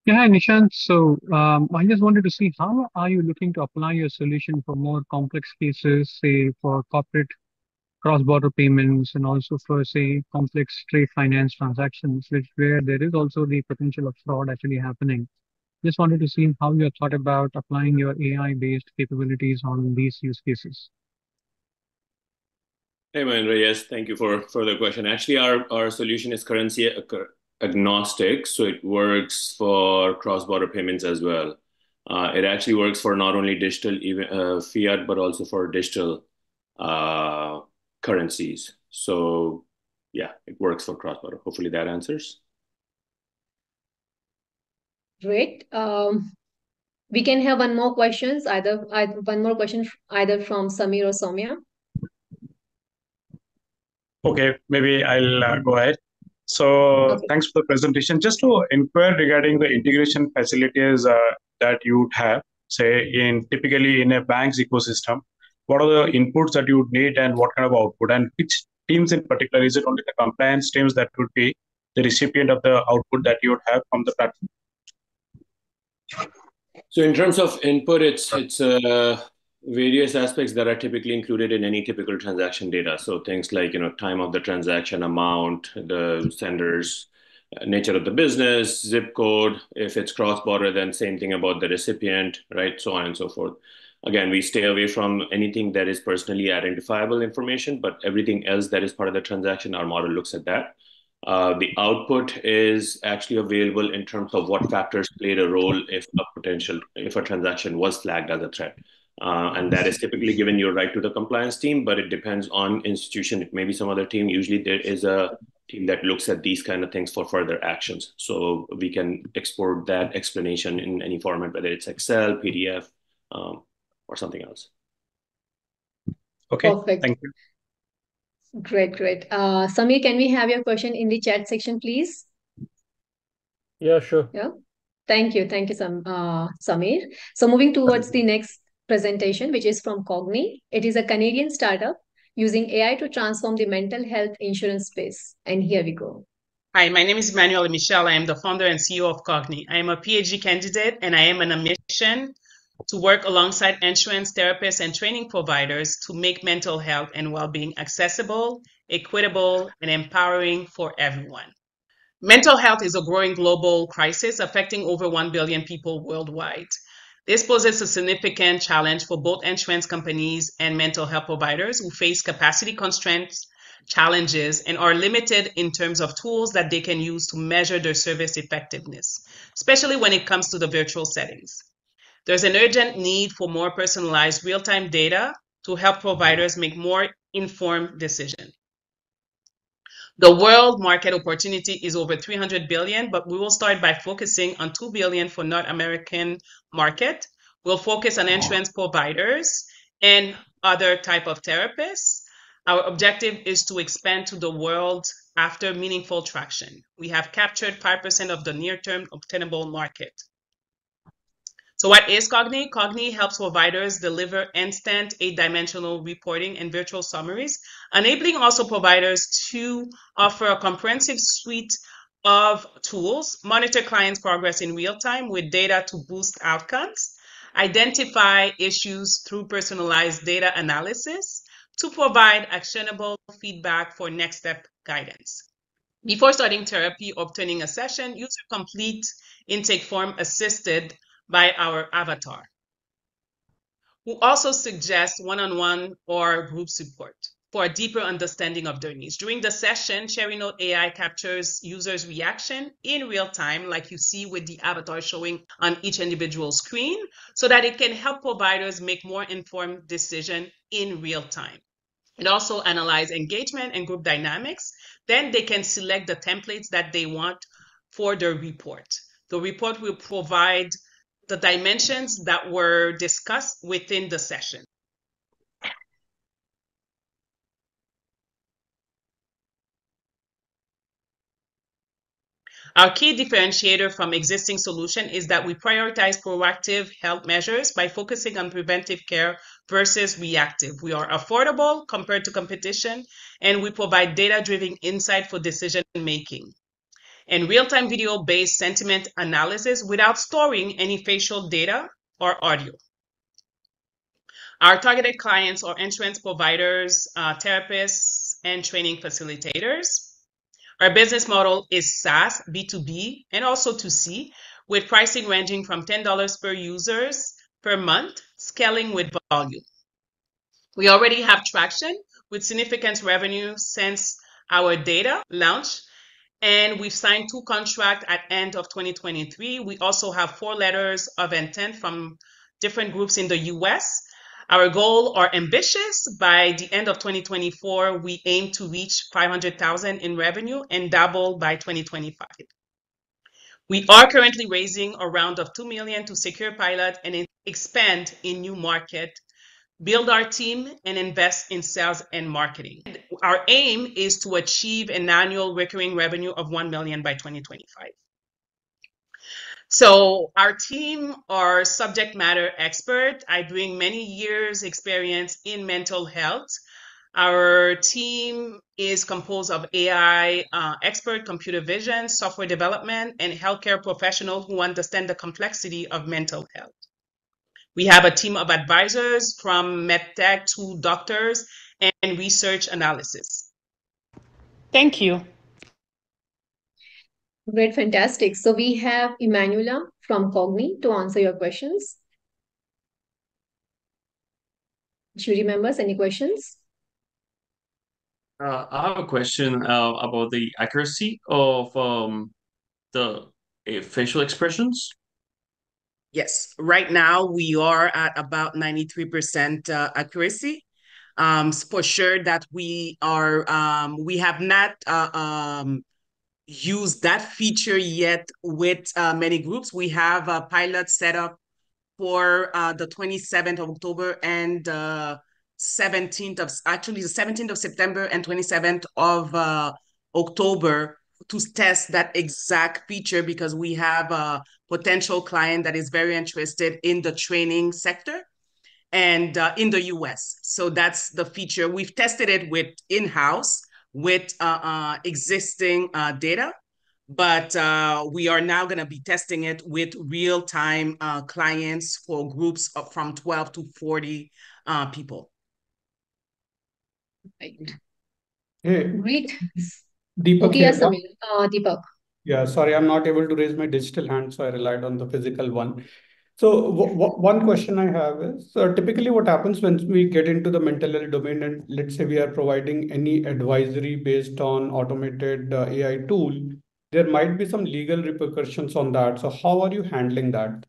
Yeah, hi, Nishant. So um, I just wanted to see how are you looking to apply your solution for more complex cases, say for corporate cross-border payments and also for say complex trade finance transactions, which where there is also the potential of fraud actually happening. Just wanted to see how you have thought about applying your AI-based capabilities on these use cases.
Hey, Mahendra. Yes, thank you for, for the question. Actually, our, our solution is currency agnostic, so it works for cross-border payments as well. Uh, it actually works for not only digital uh, fiat, but also for digital uh, currencies. So yeah, it works for cross-border. Hopefully that answers.
Great. Um, we can have one more questions, either, either one more question either from Sameer or Soumya.
Okay, maybe I'll uh, go ahead. So okay. thanks for the presentation. Just to inquire regarding the integration facilities uh, that you would have, say in typically in a bank's ecosystem, what are the inputs that you would need and what kind of output and which teams in particular? Is it only the compliance teams that would be the recipient of the output that you would have from the platform?
So in terms of input, it's it's uh, various aspects that are typically included in any typical transaction data. So things like you know time of the transaction, amount, the sender's uh, nature of the business, zip code. If it's cross border, then same thing about the recipient, right? So on and so forth. Again, we stay away from anything that is personally identifiable information, but everything else that is part of the transaction, our model looks at that. Uh, the output is actually available in terms of what factors played a role if a potential if a transaction was flagged as a threat. Uh, and that is typically given your right to the compliance team, but it depends on institution. It may be some other team. Usually there is a team that looks at these kind of things for further actions. So we can export that explanation in any format, whether it's Excel, PDF, um, or something else.
Okay.
Perfect.
Thank you.
Great, great. Uh, Sameer, can we have your question in the chat section, please?
Yeah, sure.
Yeah. Thank you. Thank you, Sam, uh, Sameer. So moving towards the next presentation, which is from Cogni. It is a Canadian startup using AI to transform the mental health insurance space. And here we go.
Hi, my name is Emmanuel Michel. I am the founder and CEO of Cogni. I am a PhD candidate and I am on a mission to work alongside insurance therapists and training providers to make mental health and well-being accessible, equitable, and empowering for everyone. Mental health is a growing global crisis affecting over 1 billion people worldwide. This poses a significant challenge for both insurance companies and mental health providers who face capacity constraints, challenges, and are limited in terms of tools that they can use to measure their service effectiveness, especially when it comes to the virtual settings. There's an urgent need for more personalized real-time data to help providers make more informed decisions. The world market opportunity is over 300 billion, but we will start by focusing on 2 billion for North American market. We'll focus on insurance providers and other type of therapists. Our objective is to expand to the world after meaningful traction. We have captured 5% of the near-term obtainable market. So what is Cogni? Cogni helps providers deliver instant eight-dimensional reporting and virtual summaries, enabling also providers to offer a comprehensive suite of tools, monitor clients' progress in real time with data to boost outcomes, identify issues through personalized data analysis to provide actionable feedback for next step guidance. Before starting therapy or obtaining a session, user complete intake form assisted by our avatar, who also suggests one-on-one or group support for a deeper understanding of their needs. During the session, SharingNote AI captures users' reaction in real time, like you see with the avatar showing on each individual screen, so that it can help providers make more informed decision in real time. It also analyzes engagement and group dynamics. Then they can select the templates that they want for their report. The report will provide the dimensions that were discussed within the session. Our key differentiator from existing solution is that we prioritize proactive health measures by focusing on preventive care versus reactive. We are affordable compared to competition, and we provide data-driven insight for decision making and real-time video-based sentiment analysis without storing any facial data or audio. Our targeted clients are insurance providers, uh, therapists, and training facilitators. Our business model is SaaS, B2B, and also to C, with pricing ranging from $10 per users per month, scaling with volume. We already have traction with significant revenue since our data launch and we've signed two contracts at end of 2023. We also have four letters of intent from different groups in the US. Our goal are ambitious. By the end of 2024, we aim to reach 500,000 in revenue and double by 2025. We are currently raising a round of 2 million to secure pilot and expand in new market build our team, and invest in sales and marketing. Our aim is to achieve an annual recurring revenue of 1 million by 2025. So our team are subject matter expert. I bring many years experience in mental health. Our team is composed of AI uh, expert, computer vision, software development, and healthcare professionals who understand the complexity of mental health. We have a team of advisors from medtech to doctors and research analysis. Thank you.
Great, fantastic. So we have Emanuela from Cogni to answer your questions. Jury members, any questions?
Uh, I have a question uh, about the accuracy of um, the uh, facial expressions.
Yes, right now we are at about 93% uh, accuracy. Um, for sure that we are, um, we have not uh, um, used that feature yet with uh, many groups. We have a pilot set up for uh, the 27th of October and uh, 17th of actually the 17th of September and 27th of uh, October to test that exact feature because we have a potential client that is very interested in the training sector and uh, in the US. So that's the feature. We've tested it with in-house with uh, uh, existing uh, data, but uh, we are now going to be testing it with real-time uh, clients for groups of from 12 to 40 people.
Right.
Hey,
Great.
Deepak
Okay, yes, Uh, Deepak.
Yeah, sorry, I'm not able to raise my digital hand, so I relied on the physical one. So one question I have is, typically what happens when we get into the mental health domain and let's say we are providing any advisory based on automated uh, AI tool, there might be some legal repercussions on that. So how are you handling that?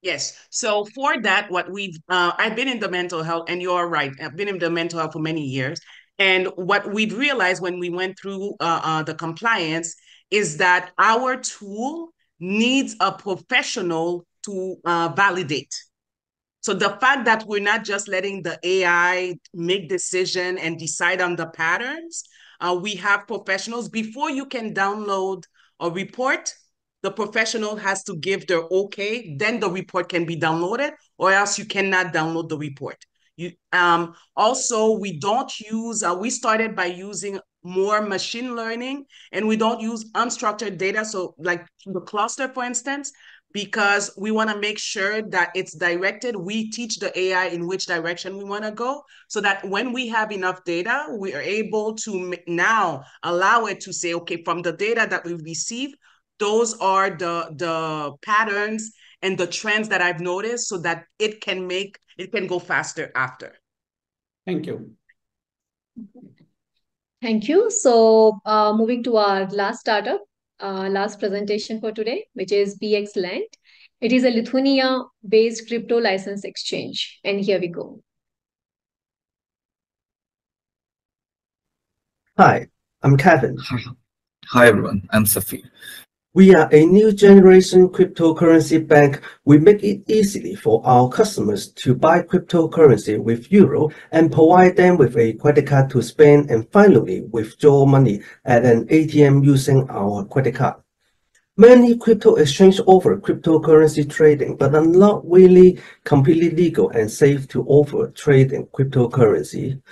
Yes. So for that, uh, I've been in the mental health, and you're right. I've been in the mental health for many years. And what we've realized when we went through uh, the compliance is that our tool needs a professional to uh, validate. So the fact that we're not just letting the AI make decision and decide on the patterns, uh, we have professionals before you can download a report the professional has to give their okay, then the report can be downloaded, or else you cannot download the report. You um also we don't use uh, we started by using more machine learning and we don't use unstructured data so like the cluster for instance because we want to make sure that it's directed we teach the ai in which direction we want to go so that when we have enough data we are able to now allow it to say okay from the data that we receive those are the the patterns and the trends that I've noticed so that it can make it can go faster after.
Thank you.
Thank you. So uh, moving to our last startup, uh, last presentation for today, which is BX Land. It is a Lithuania-based crypto license exchange. And here we go.
Hi, I'm Kevin. Hi everyone, I'm Safir. We are a new generation cryptocurrency bank. We make it easy for our customers to buy cryptocurrency with euro and provide them with a credit card to spend and finally withdraw money at an ATM using our credit card. Many crypto exchanges offer cryptocurrency trading, but are not really completely legal and safe to offer trading cryptocurrency.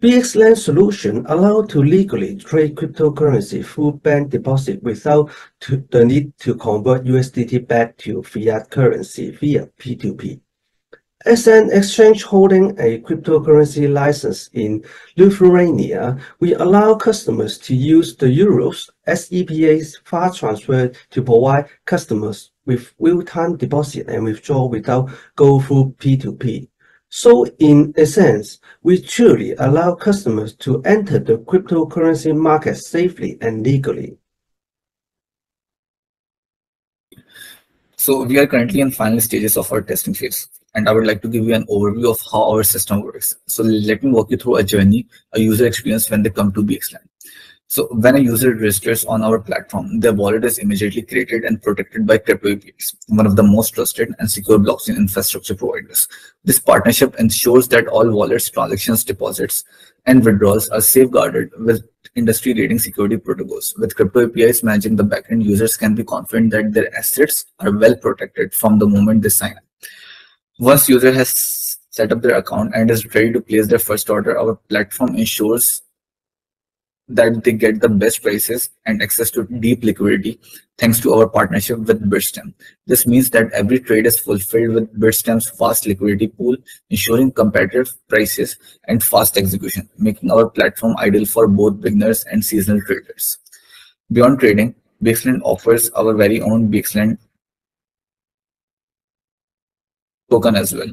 BXLand solution allow to legally trade cryptocurrency through bank deposit without to, the need to convert USDT back to fiat currency via P2P. As an exchange holding a cryptocurrency license in Lithuania, we allow customers to use the euros SEPA's fast transfer to provide customers with real-time deposit and withdrawal without go through P2P. So in a sense, we truly allow customers to enter the cryptocurrency market safely and legally.
So we are currently in final stages of our testing phase, and I would like to give you an overview of how our system works. So let me walk you through a journey, a user experience when they come to BXLand. So when a user registers on our platform, their wallet is immediately created and protected by Crypto APIs, one of the most trusted and secure blockchain infrastructure providers. This partnership ensures that all wallets, transactions, deposits, and withdrawals are safeguarded with industry-leading security protocols. With Crypto APIs managing the backend, users can be confident that their assets are well protected from the moment they sign up. Once user has set up their account and is ready to place their first order, our platform ensures that they get the best prices and access to deep liquidity thanks to our partnership with Bitstamp. This means that every trade is fulfilled with Bitstamp's fast liquidity pool, ensuring competitive prices and fast execution, making our platform ideal for both beginners and seasonal traders. Beyond trading, BXLand offers our very own BXLand token as well,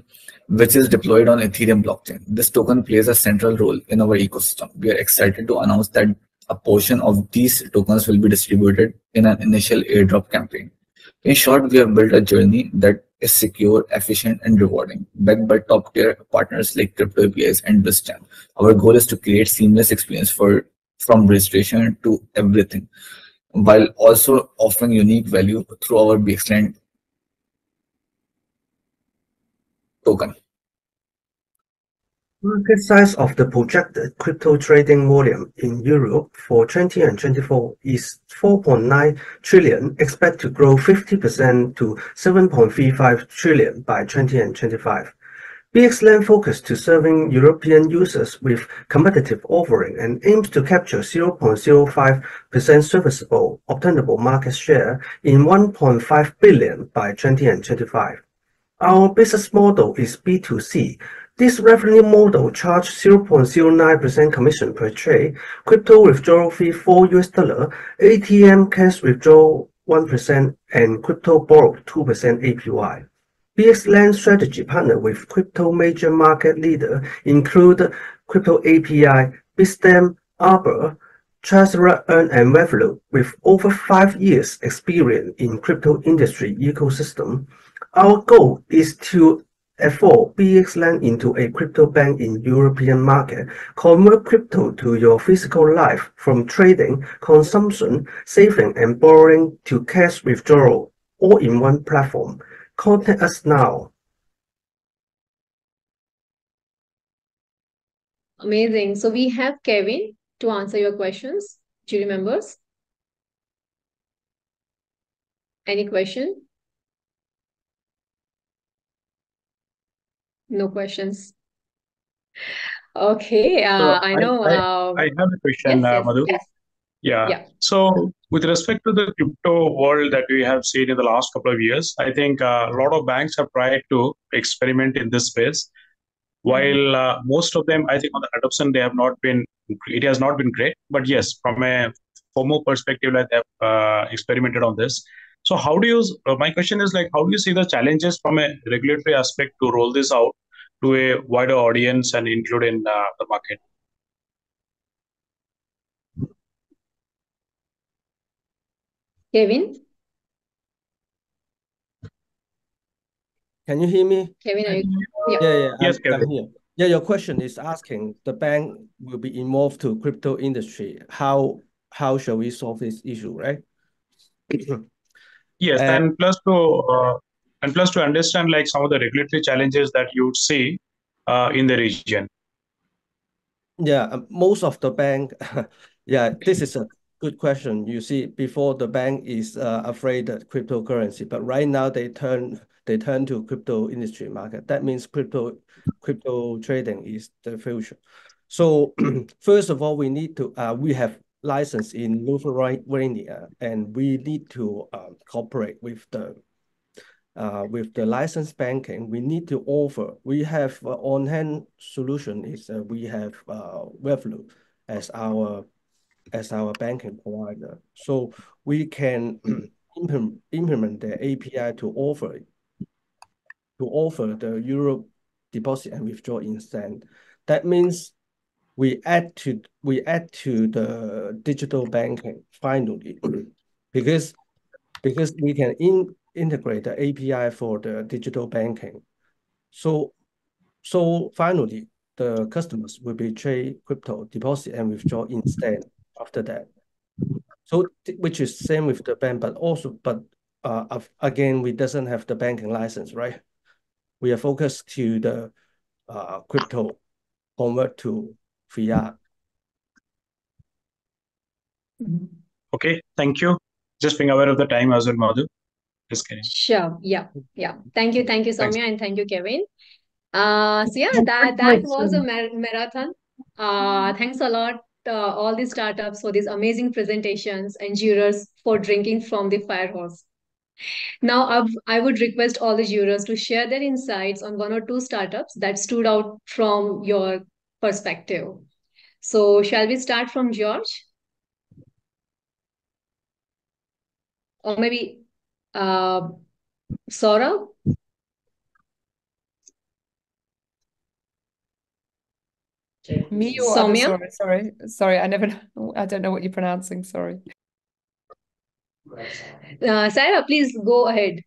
which is deployed on Ethereum blockchain. This token plays a central role in our ecosystem. We are excited to announce that a portion of these tokens will be distributed in an initial airdrop campaign. In short, we have built a journey that is secure, efficient, and rewarding, backed by top-tier partners like Crypto APIs and Bitstamp. Our goal is to create seamless experience for from registration to everything, while also offering unique value through our BXLand token.
Market size of the projected crypto trading volume in Europe for 2024 is 4.9 trillion, expect to grow 50% to 7.35 trillion by 2025. BXLAN focus to serving European users with competitive offering and aims to capture 0.05% serviceable obtainable market share in 1.5 billion by 2025. Our business model is B2C. This revenue model charge 0.09% commission per trade, crypto withdrawal fee $4, US dollar, ATM cash withdrawal 1%, and crypto borrow 2% APY. BXLAN strategy partner with crypto major market leader include Crypto API, Bitstamp, Arbor, TraceRoute, and Revolut with over five years experience in crypto industry ecosystem. Our goal is to evolve BXLAN into a crypto bank in European market, convert crypto to your physical life from trading, consumption, saving, and borrowing to cash withdrawal, all in one platform. Contact us now.
Amazing. So we have Kevin to answer your questions. Jury members? Any question? No questions. Okay,
So
uh, I
I,
know.
I,
Uh,
I have a question,
yes,
uh,
yes,
Madhu.
please.
Yeah.
Yeah.
So with respect to the crypto world that we have seen in the last couple of years, I think uh, a lot of banks have tried to experiment in this space. While uh, most of them, I think on the adoption, they have not been, it has not been great. But yes, from a FOMO perspective, like they have uh, experimented on this. So how do you, uh, my question is like, how do you see the challenges from a regulatory aspect to roll this out to a wider audience and include in uh, the market?
Kevin?
Can you hear me?
Kevin, are you? Yeah.
Yeah, yeah,
Yes,
I'm,
Kevin.
I'm here. Yeah, your question is asking the bank will be involved to crypto industry. How how shall we solve this issue, right? (clears throat)
Yes,
And
and plus to uh, and plus to understand like some of the regulatory challenges that you would see uh, in the region.
yeah, uh, most of the bank, (laughs) yeah, this is a good question. You see, before the bank is uh, afraid of cryptocurrency, but right now they turn they turn to crypto industry market. That means crypto crypto trading is the future. So (clears throat) first of all, we need to uh, we have license in Lithuania, and we need to uh, cooperate with the uh, with the licensed banking. We need to offer. We have uh, on hand solution is uh, we have uh, Revolut as our as our banking provider, so we can (clears throat) implement implement the API to offer to offer the Europe deposit and withdraw instant. That means we add to we add to the digital banking finally, (clears throat) because because we can in, integrate the API for the digital banking. So so finally, the customers will be trade crypto deposit and withdraw instant after that. So which is same with the bank, but also but uh again we doesn't have the banking license, right? We are focused to the uh crypto convert to fiat.
Okay, thank you. Just being aware of the time as well, Madhu. Just kidding.
Sure. Yeah. Yeah. Thank you. Thank you,
Thanks.
And thank you, Kevin. Uh, so yeah, that that was a mar marathon. Uh, thanks a lot, uh, all the startups for these amazing presentations and jurors for drinking from the fire hose. Now, I've, I would request all the jurors to share their insights on one or two startups that stood out from your perspective. So, shall we start from George? Or maybe uh, Saurabh?
Me or? Sorry, sorry, sorry. I never. I don't know what you're pronouncing. Sorry.
Uh, Sarah, please go ahead.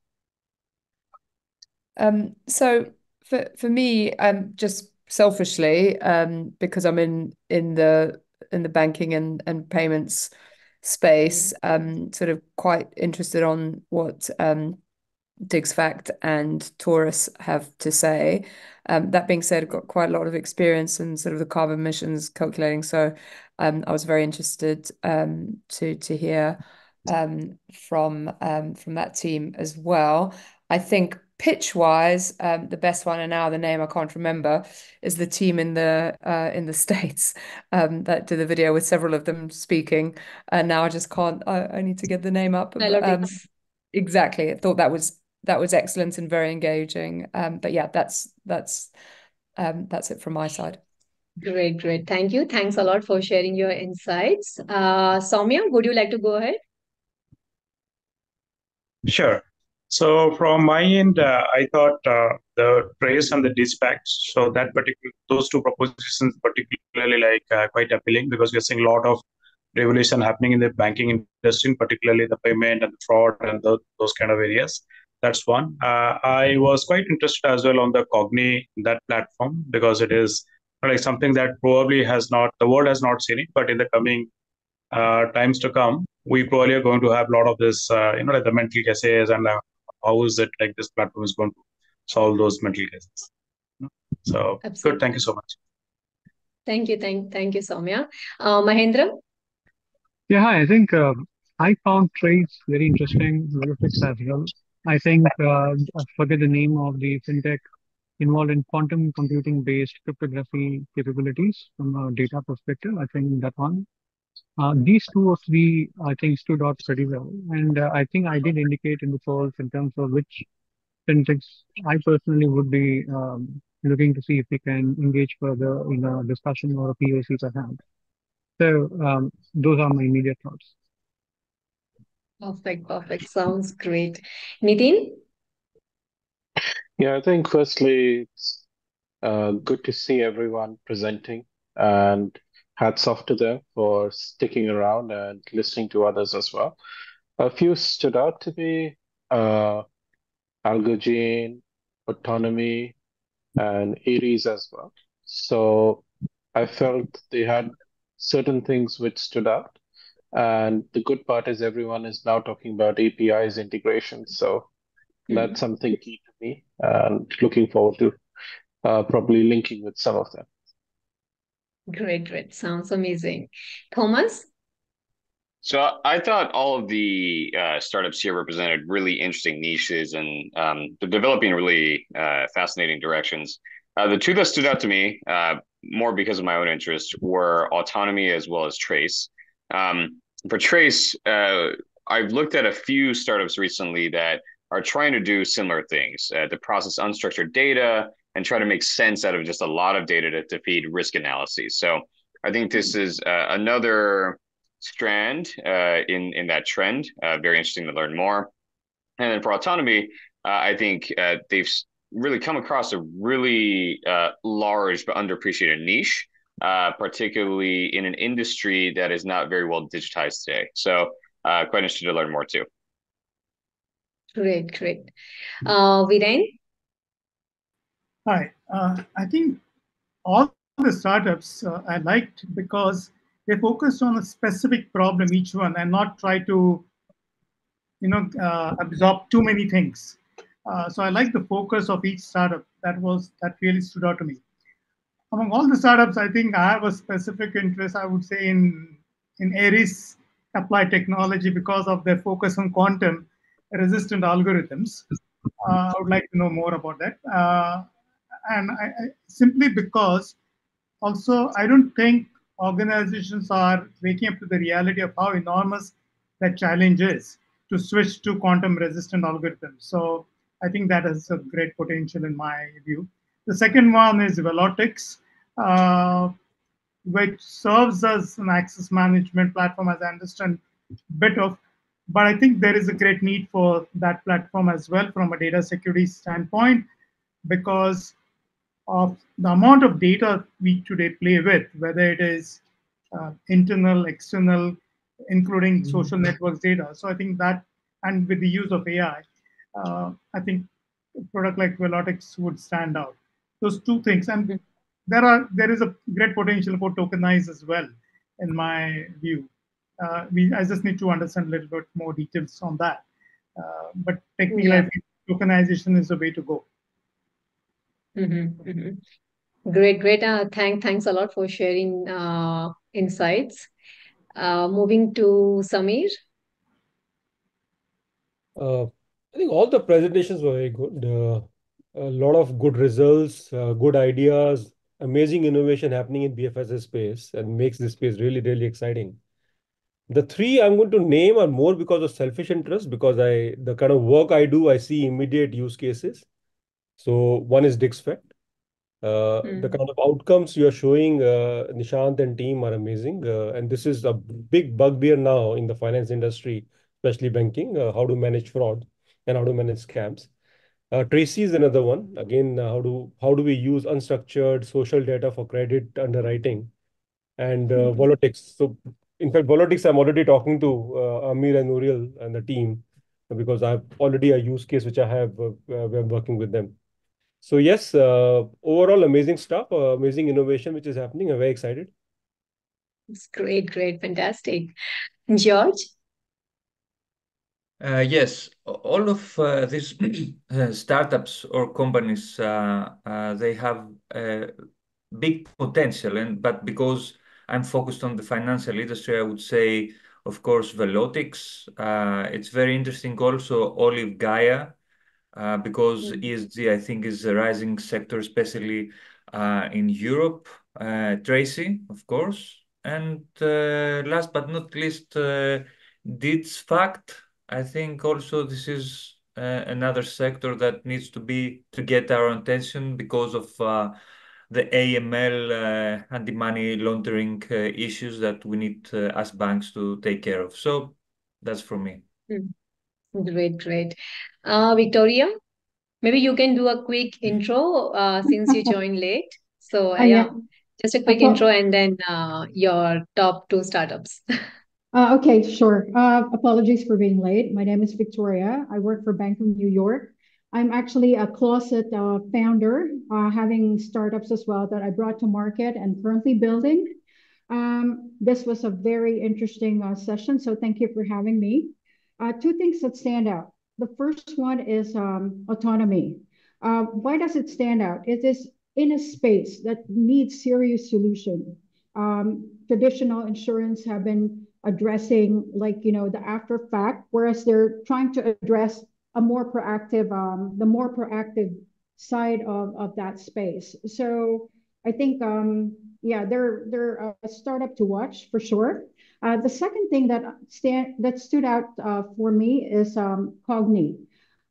Um, so for for me, um, just selfishly, um, because I'm in in the in the banking and and payments space, um, sort of quite interested on what um DigsFact and Taurus have to say. Um, That being said, I've got quite a lot of experience in sort of the carbon emissions calculating, so um, I was very interested um, to to hear um, from um, from that team as well. I think pitch-wise, um, the best one, and now the name I can't remember, is the team in the uh, in the (laughs) States um, that did the video with several of them speaking. And now I just can't. I need to get the name up.
Dialectics.
Um, exactly. I thought that was that was excellent and very engaging. Um, but yeah, that's that's that's it from my side.
Great. Great. Thank you. Thanks a lot for sharing your insights. Uh, Soumya, would you like to go ahead?
Sure. So from my end, uh, I thought uh, the TRACE and the DigsFact, those two propositions particularly like uh, quite appealing because we are seeing a lot of revolution happening in the banking industry, particularly the payment and fraud and those kind of areas. That's one. I was quite interested as well on the Cogni, that platform, because it is like something that probably has not the world has not seen it, but in the coming times to come, we probably are going to have a lot of this, you know, like the mental cases and how is it like this platform is going to solve those mental cases. So good. Thank you so much.
Thank you, Thank, thank you, Soumya. Uh, Mahendra?
Yeah. Hi. I think I found TRACE very interesting, VeloTix as well. I think, uh, I forget the name of the fintech involved in quantum computing-based cryptography capabilities from a data perspective. I think that one. Uh, these two or three, I think, stood out pretty well. And uh, I think I did indicate in the calls in terms of which fintechs I personally would be um, looking to see if we can engage further in a discussion or a POC perhaps. So um, those are my immediate thoughts.
Perfect. Perfect. Sounds great. Nitin?
Yeah, I think firstly, it's uh, good to see everyone presenting, and hats off to them for sticking around and listening to others as well. A few stood out to me, uh, AlgoGene, Autonomy, and Aries as well. So I felt they had certain things which stood out, and the good part is everyone is now talking about APIs integration. So hmm. that's something key to me, and looking forward to uh, probably linking with some of them.
Great. Great. Sounds amazing. Thomas?
So I thought all of the uh, startups here represented really interesting niches and um, they're developing really uh, fascinating directions. Uh, the two that stood out to me, more because of my own interest, were Autonomy as well as TRACE. Um, for TRACE, I've looked at a few startups recently that are trying to do similar things, to process unstructured data and try to make sense out of just a lot of data to feed risk analyses. So I think this is uh, another strand uh, in in that trend. Uh, very interesting to learn more. And then for Autonomy, I think they've really come across a really large but underappreciated niche, particularly in an industry that is not very well digitized today. So quite interested to learn more, too.
Great, great. Viren?
Hi. Uh, I think all the startups uh, I liked because they focused on a specific problem, each one, and not try to you know, uh, absorb too many things. Uh, so I like the focus of each startup. That was that really stood out to me. Among all the startups, I think I have a specific interest, I would say, in in Aries Applied Technology because of their focus on quantum-resistant algorithms. I would like to know more about that. And simply because also, I don't think organizations are waking up to the reality of how enormous that challenge is to switch to quantum-resistant algorithms. So I think that has a great potential in my view. The second one is VeloTix, uh, which serves as an access management platform, as I understand bit of. But I think there is a great need for that platform as well from a data security standpoint because of the amount of data we today play with, whether it is uh, internal, external, including mm-hmm. social networks data. So I think that, and with the use of AI, uh, I think a product like VeloTix would stand out. Those two things. And there are there is a great potential for Tokenize as well, in my view. Uh, we I just need to understand a little bit more details on that. But technically, I think tokenization is the way to go.
Mm-hmm, mm-hmm. Great, great. Uh, thank, thanks a lot for sharing uh, insights. Uh, moving to Sameer.
Uh, I think all the presentations were very good. Uh, a lot of good results, uh, good ideas, amazing innovation happening in BFSI space and makes this space really, really exciting. The three I'm going to name are more because of selfish interest, because I the kind of work I do, I see immediate use cases. So one is DixFect. Uh,
Hmm.
the kind of outcomes you are showing, uh, Nishant and team are amazing. Uh, and this is a big bugbear now in the finance industry, especially banking, uh, how to manage fraud and how to manage scams. Uh, Tracy is another one. Again, uh, how do how do we use unstructured social data for credit underwriting and uh, Velotix? So, in fact, Velotix, I'm already talking to uh, Amir and Uriel and the team because I have already a use case which I have uh, we're working with them. So yes, uh, overall amazing stuff, uh, amazing innovation which is happening. I'm very excited.
It's great, great, fantastic. George?
Uh, yes, all of uh, these (clears throat) uh, startups or companies, uh, uh, they have uh, big potential, and but because I'm focused on the financial industry, I would say, of course, Velotix. Uh, it's very interesting also Olive Gaia, because ESG, I think, is a rising sector, especially uh, in Europe. Uh, Tracy, of course, and uh, last but not least, uh, DitsFact. I think also this is uh, another sector that needs to be to get our attention because of uh, the AML uh, anti-money laundering uh, issues that we need uh, as banks to take care of. So that's from me.
Great, great. Uh, Victoria, maybe you can do a quick intro uh, since you (laughs) joined late. So, uh,
yeah.
just a quick intro and then uh, your top two startups. (laughs)
Uh, okay, sure. Uh, apologies for being late. My name is Victoria. I work for Bank of New York. I'm actually a closet uh, founder, uh, having startups as well that I brought to market and currently building. Um, this was a very interesting uh, session, so thank you for having me. Uh, two things that stand out. The first one is um, autonomy. Uh, why does it stand out? It is in a space that needs serious solution. Um, traditional insurance have been addressing like you know the after fact, whereas they're trying to address a more proactive, um, the more proactive side of of that space. So I think um, yeah, they're they're a startup to watch for sure. Uh, the second thing that stand that stood out uh, for me is um, Cogni.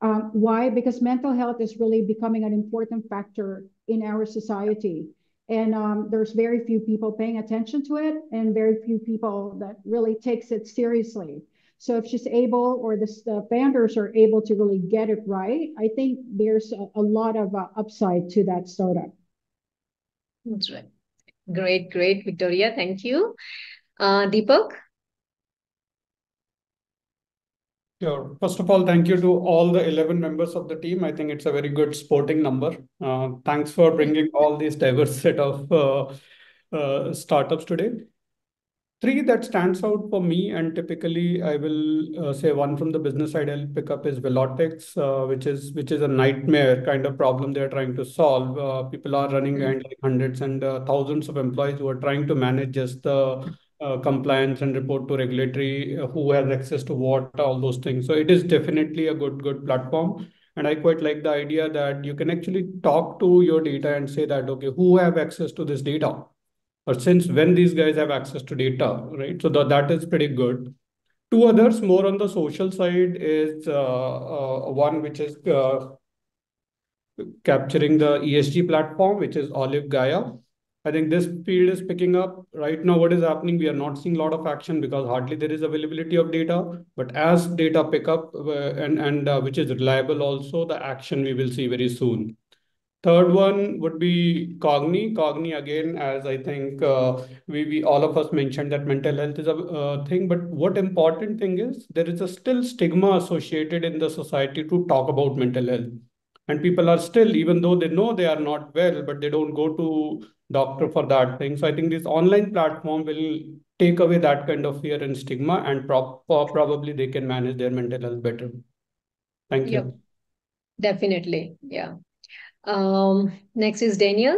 Um, why? Because mental health is really becoming an important factor in our society. And um, there's very few people paying attention to it and very few people that really takes it seriously. So if she's able or the, the founders are able to really get it right, I think there's a, a lot of uh, upside to that startup.
That's right. Great, great, Victoria. Thank you. Uh, Deepak?
Sure. First of all, thank you to all the 11 members of the team. I think it's a very good sporting number. Uh, thanks for bringing all these diverse set of uh, uh, startups today. Three that stands out for me, and typically I will uh, say one from the business side I'll pick up is Velotix, uh, which is which is a nightmare kind of problem they're trying to solve. Uh, people are running behind like hundreds and thousands of employees who are trying to manage just the uh, compliance and report to regulatory, uh, who has access to what, all those things. So it is definitely a good good platform. And I quite like the idea that you can actually talk to your data and say that, okay, who have access to this data? Or since when these guys have access to data, right? So that, that is pretty good. Two others more on the social side is uh, uh, one which is capturing the ESG platform, which is Olive Gaia. I think this field is picking up. Right now, what is happening, we are not seeing a lot of action because hardly there is availability of data. But as data pick up uh, and, and uh, which is reliable also, the action we will see very soon. Third one would be Cogni. Cogni, again, as I think uh, we, we all of us mentioned that mental health is a uh, thing. But what important thing is there is a still stigma associated in the society to talk about mental health. And people are still, even though they know they are not well, but they don't go to doctor for that thing. So I think this online platform will take away that kind of fear and stigma and pro probably they can manage their mental health better. Thank you.
Yep. Definitely. Yeah. Um, next is Daniel.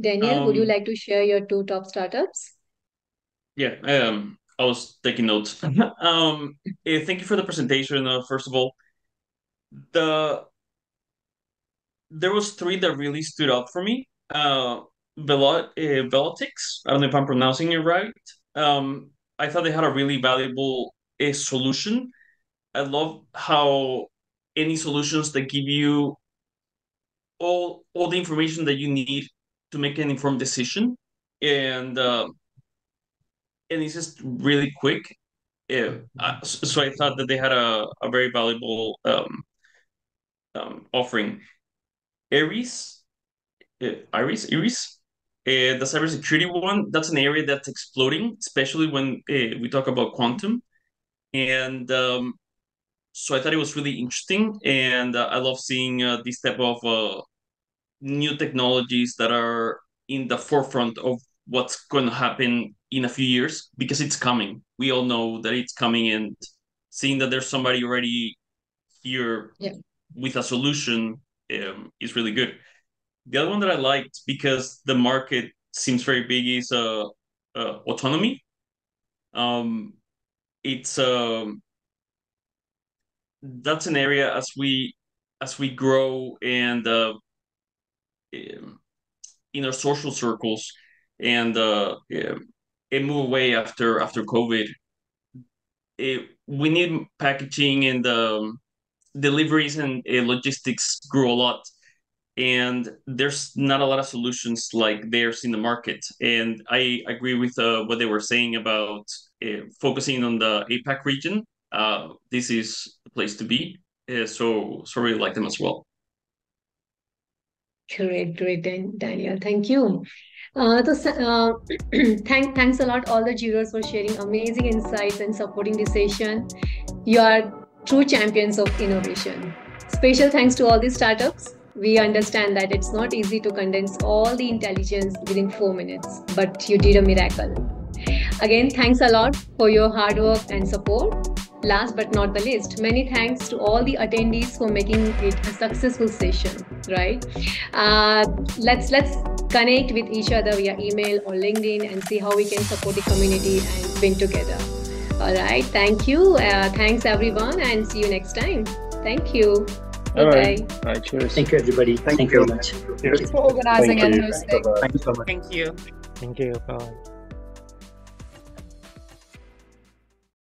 Daniel, would you
Um,
like to share your two top startups?
yeah, um, I was taking notes. (laughs) Um, eh, thank you for the presentation. Uh, first of all, the there was three that really stood out for me. Uh, Velo uh, Velotix. I don't know if I'm pronouncing it right. Um, I thought they had a really valuable uh, solution. I love how any solutions that give you all all the information that you need to make an informed decision, and uh, and it's just really quick. Yeah, so so I thought that they had a, a very valuable um, um, offering. Aries, uh, Iris, Iris, uh, the cybersecurity one, that's an area that's exploding, especially when uh, we talk about quantum. And um, so I thought it was really interesting, and uh, I love seeing uh, this type of uh, new technologies that are in the forefront of what's going to happen in a few years because it's coming. We all know that it's coming, and seeing that there's somebody already here
Yeah.
with a solution um, is really good. The other one that I liked because the market seems very big is uh, uh autonomy. Um, it's um that's an area as we as we grow and uh, um, in our social circles and uh, um, and move away after after COVID. It, we need packaging and um, deliveries and uh, logistics grew a lot and there's not a lot of solutions like theirs in the market. And I agree with uh, what they were saying about uh, focusing on the APAC region. Uh, this is the place to be. Uh, so, so really like them as well.
Great, great, Dan- Daniel. Thank you. Uh, so, uh, (clears throat) thank, thanks a lot, all the jurors, for sharing amazing insights and supporting this session. You are true champions of innovation. Special thanks to all the startups. We understand that it's not easy to condense all the intelligence within four minutes, but you did a miracle. Again, thanks a lot for your hard work and support. Last but not the least, many thanks to all the attendees for making it a successful session. Right? Uh, let's let's connect with each other via email or LinkedIn and see how we can support the community and win together. All right. Thank you. Uh, thanks everyone, and see you next time. Thank you.
All
Bye
right.
bye.
All right. Cheers.
Thank you, everybody. Thank, you very much.
Thank you for organizing
Thank
and
you.
hosting.
Thank you so much.
Thank you.
Thank you. Bye.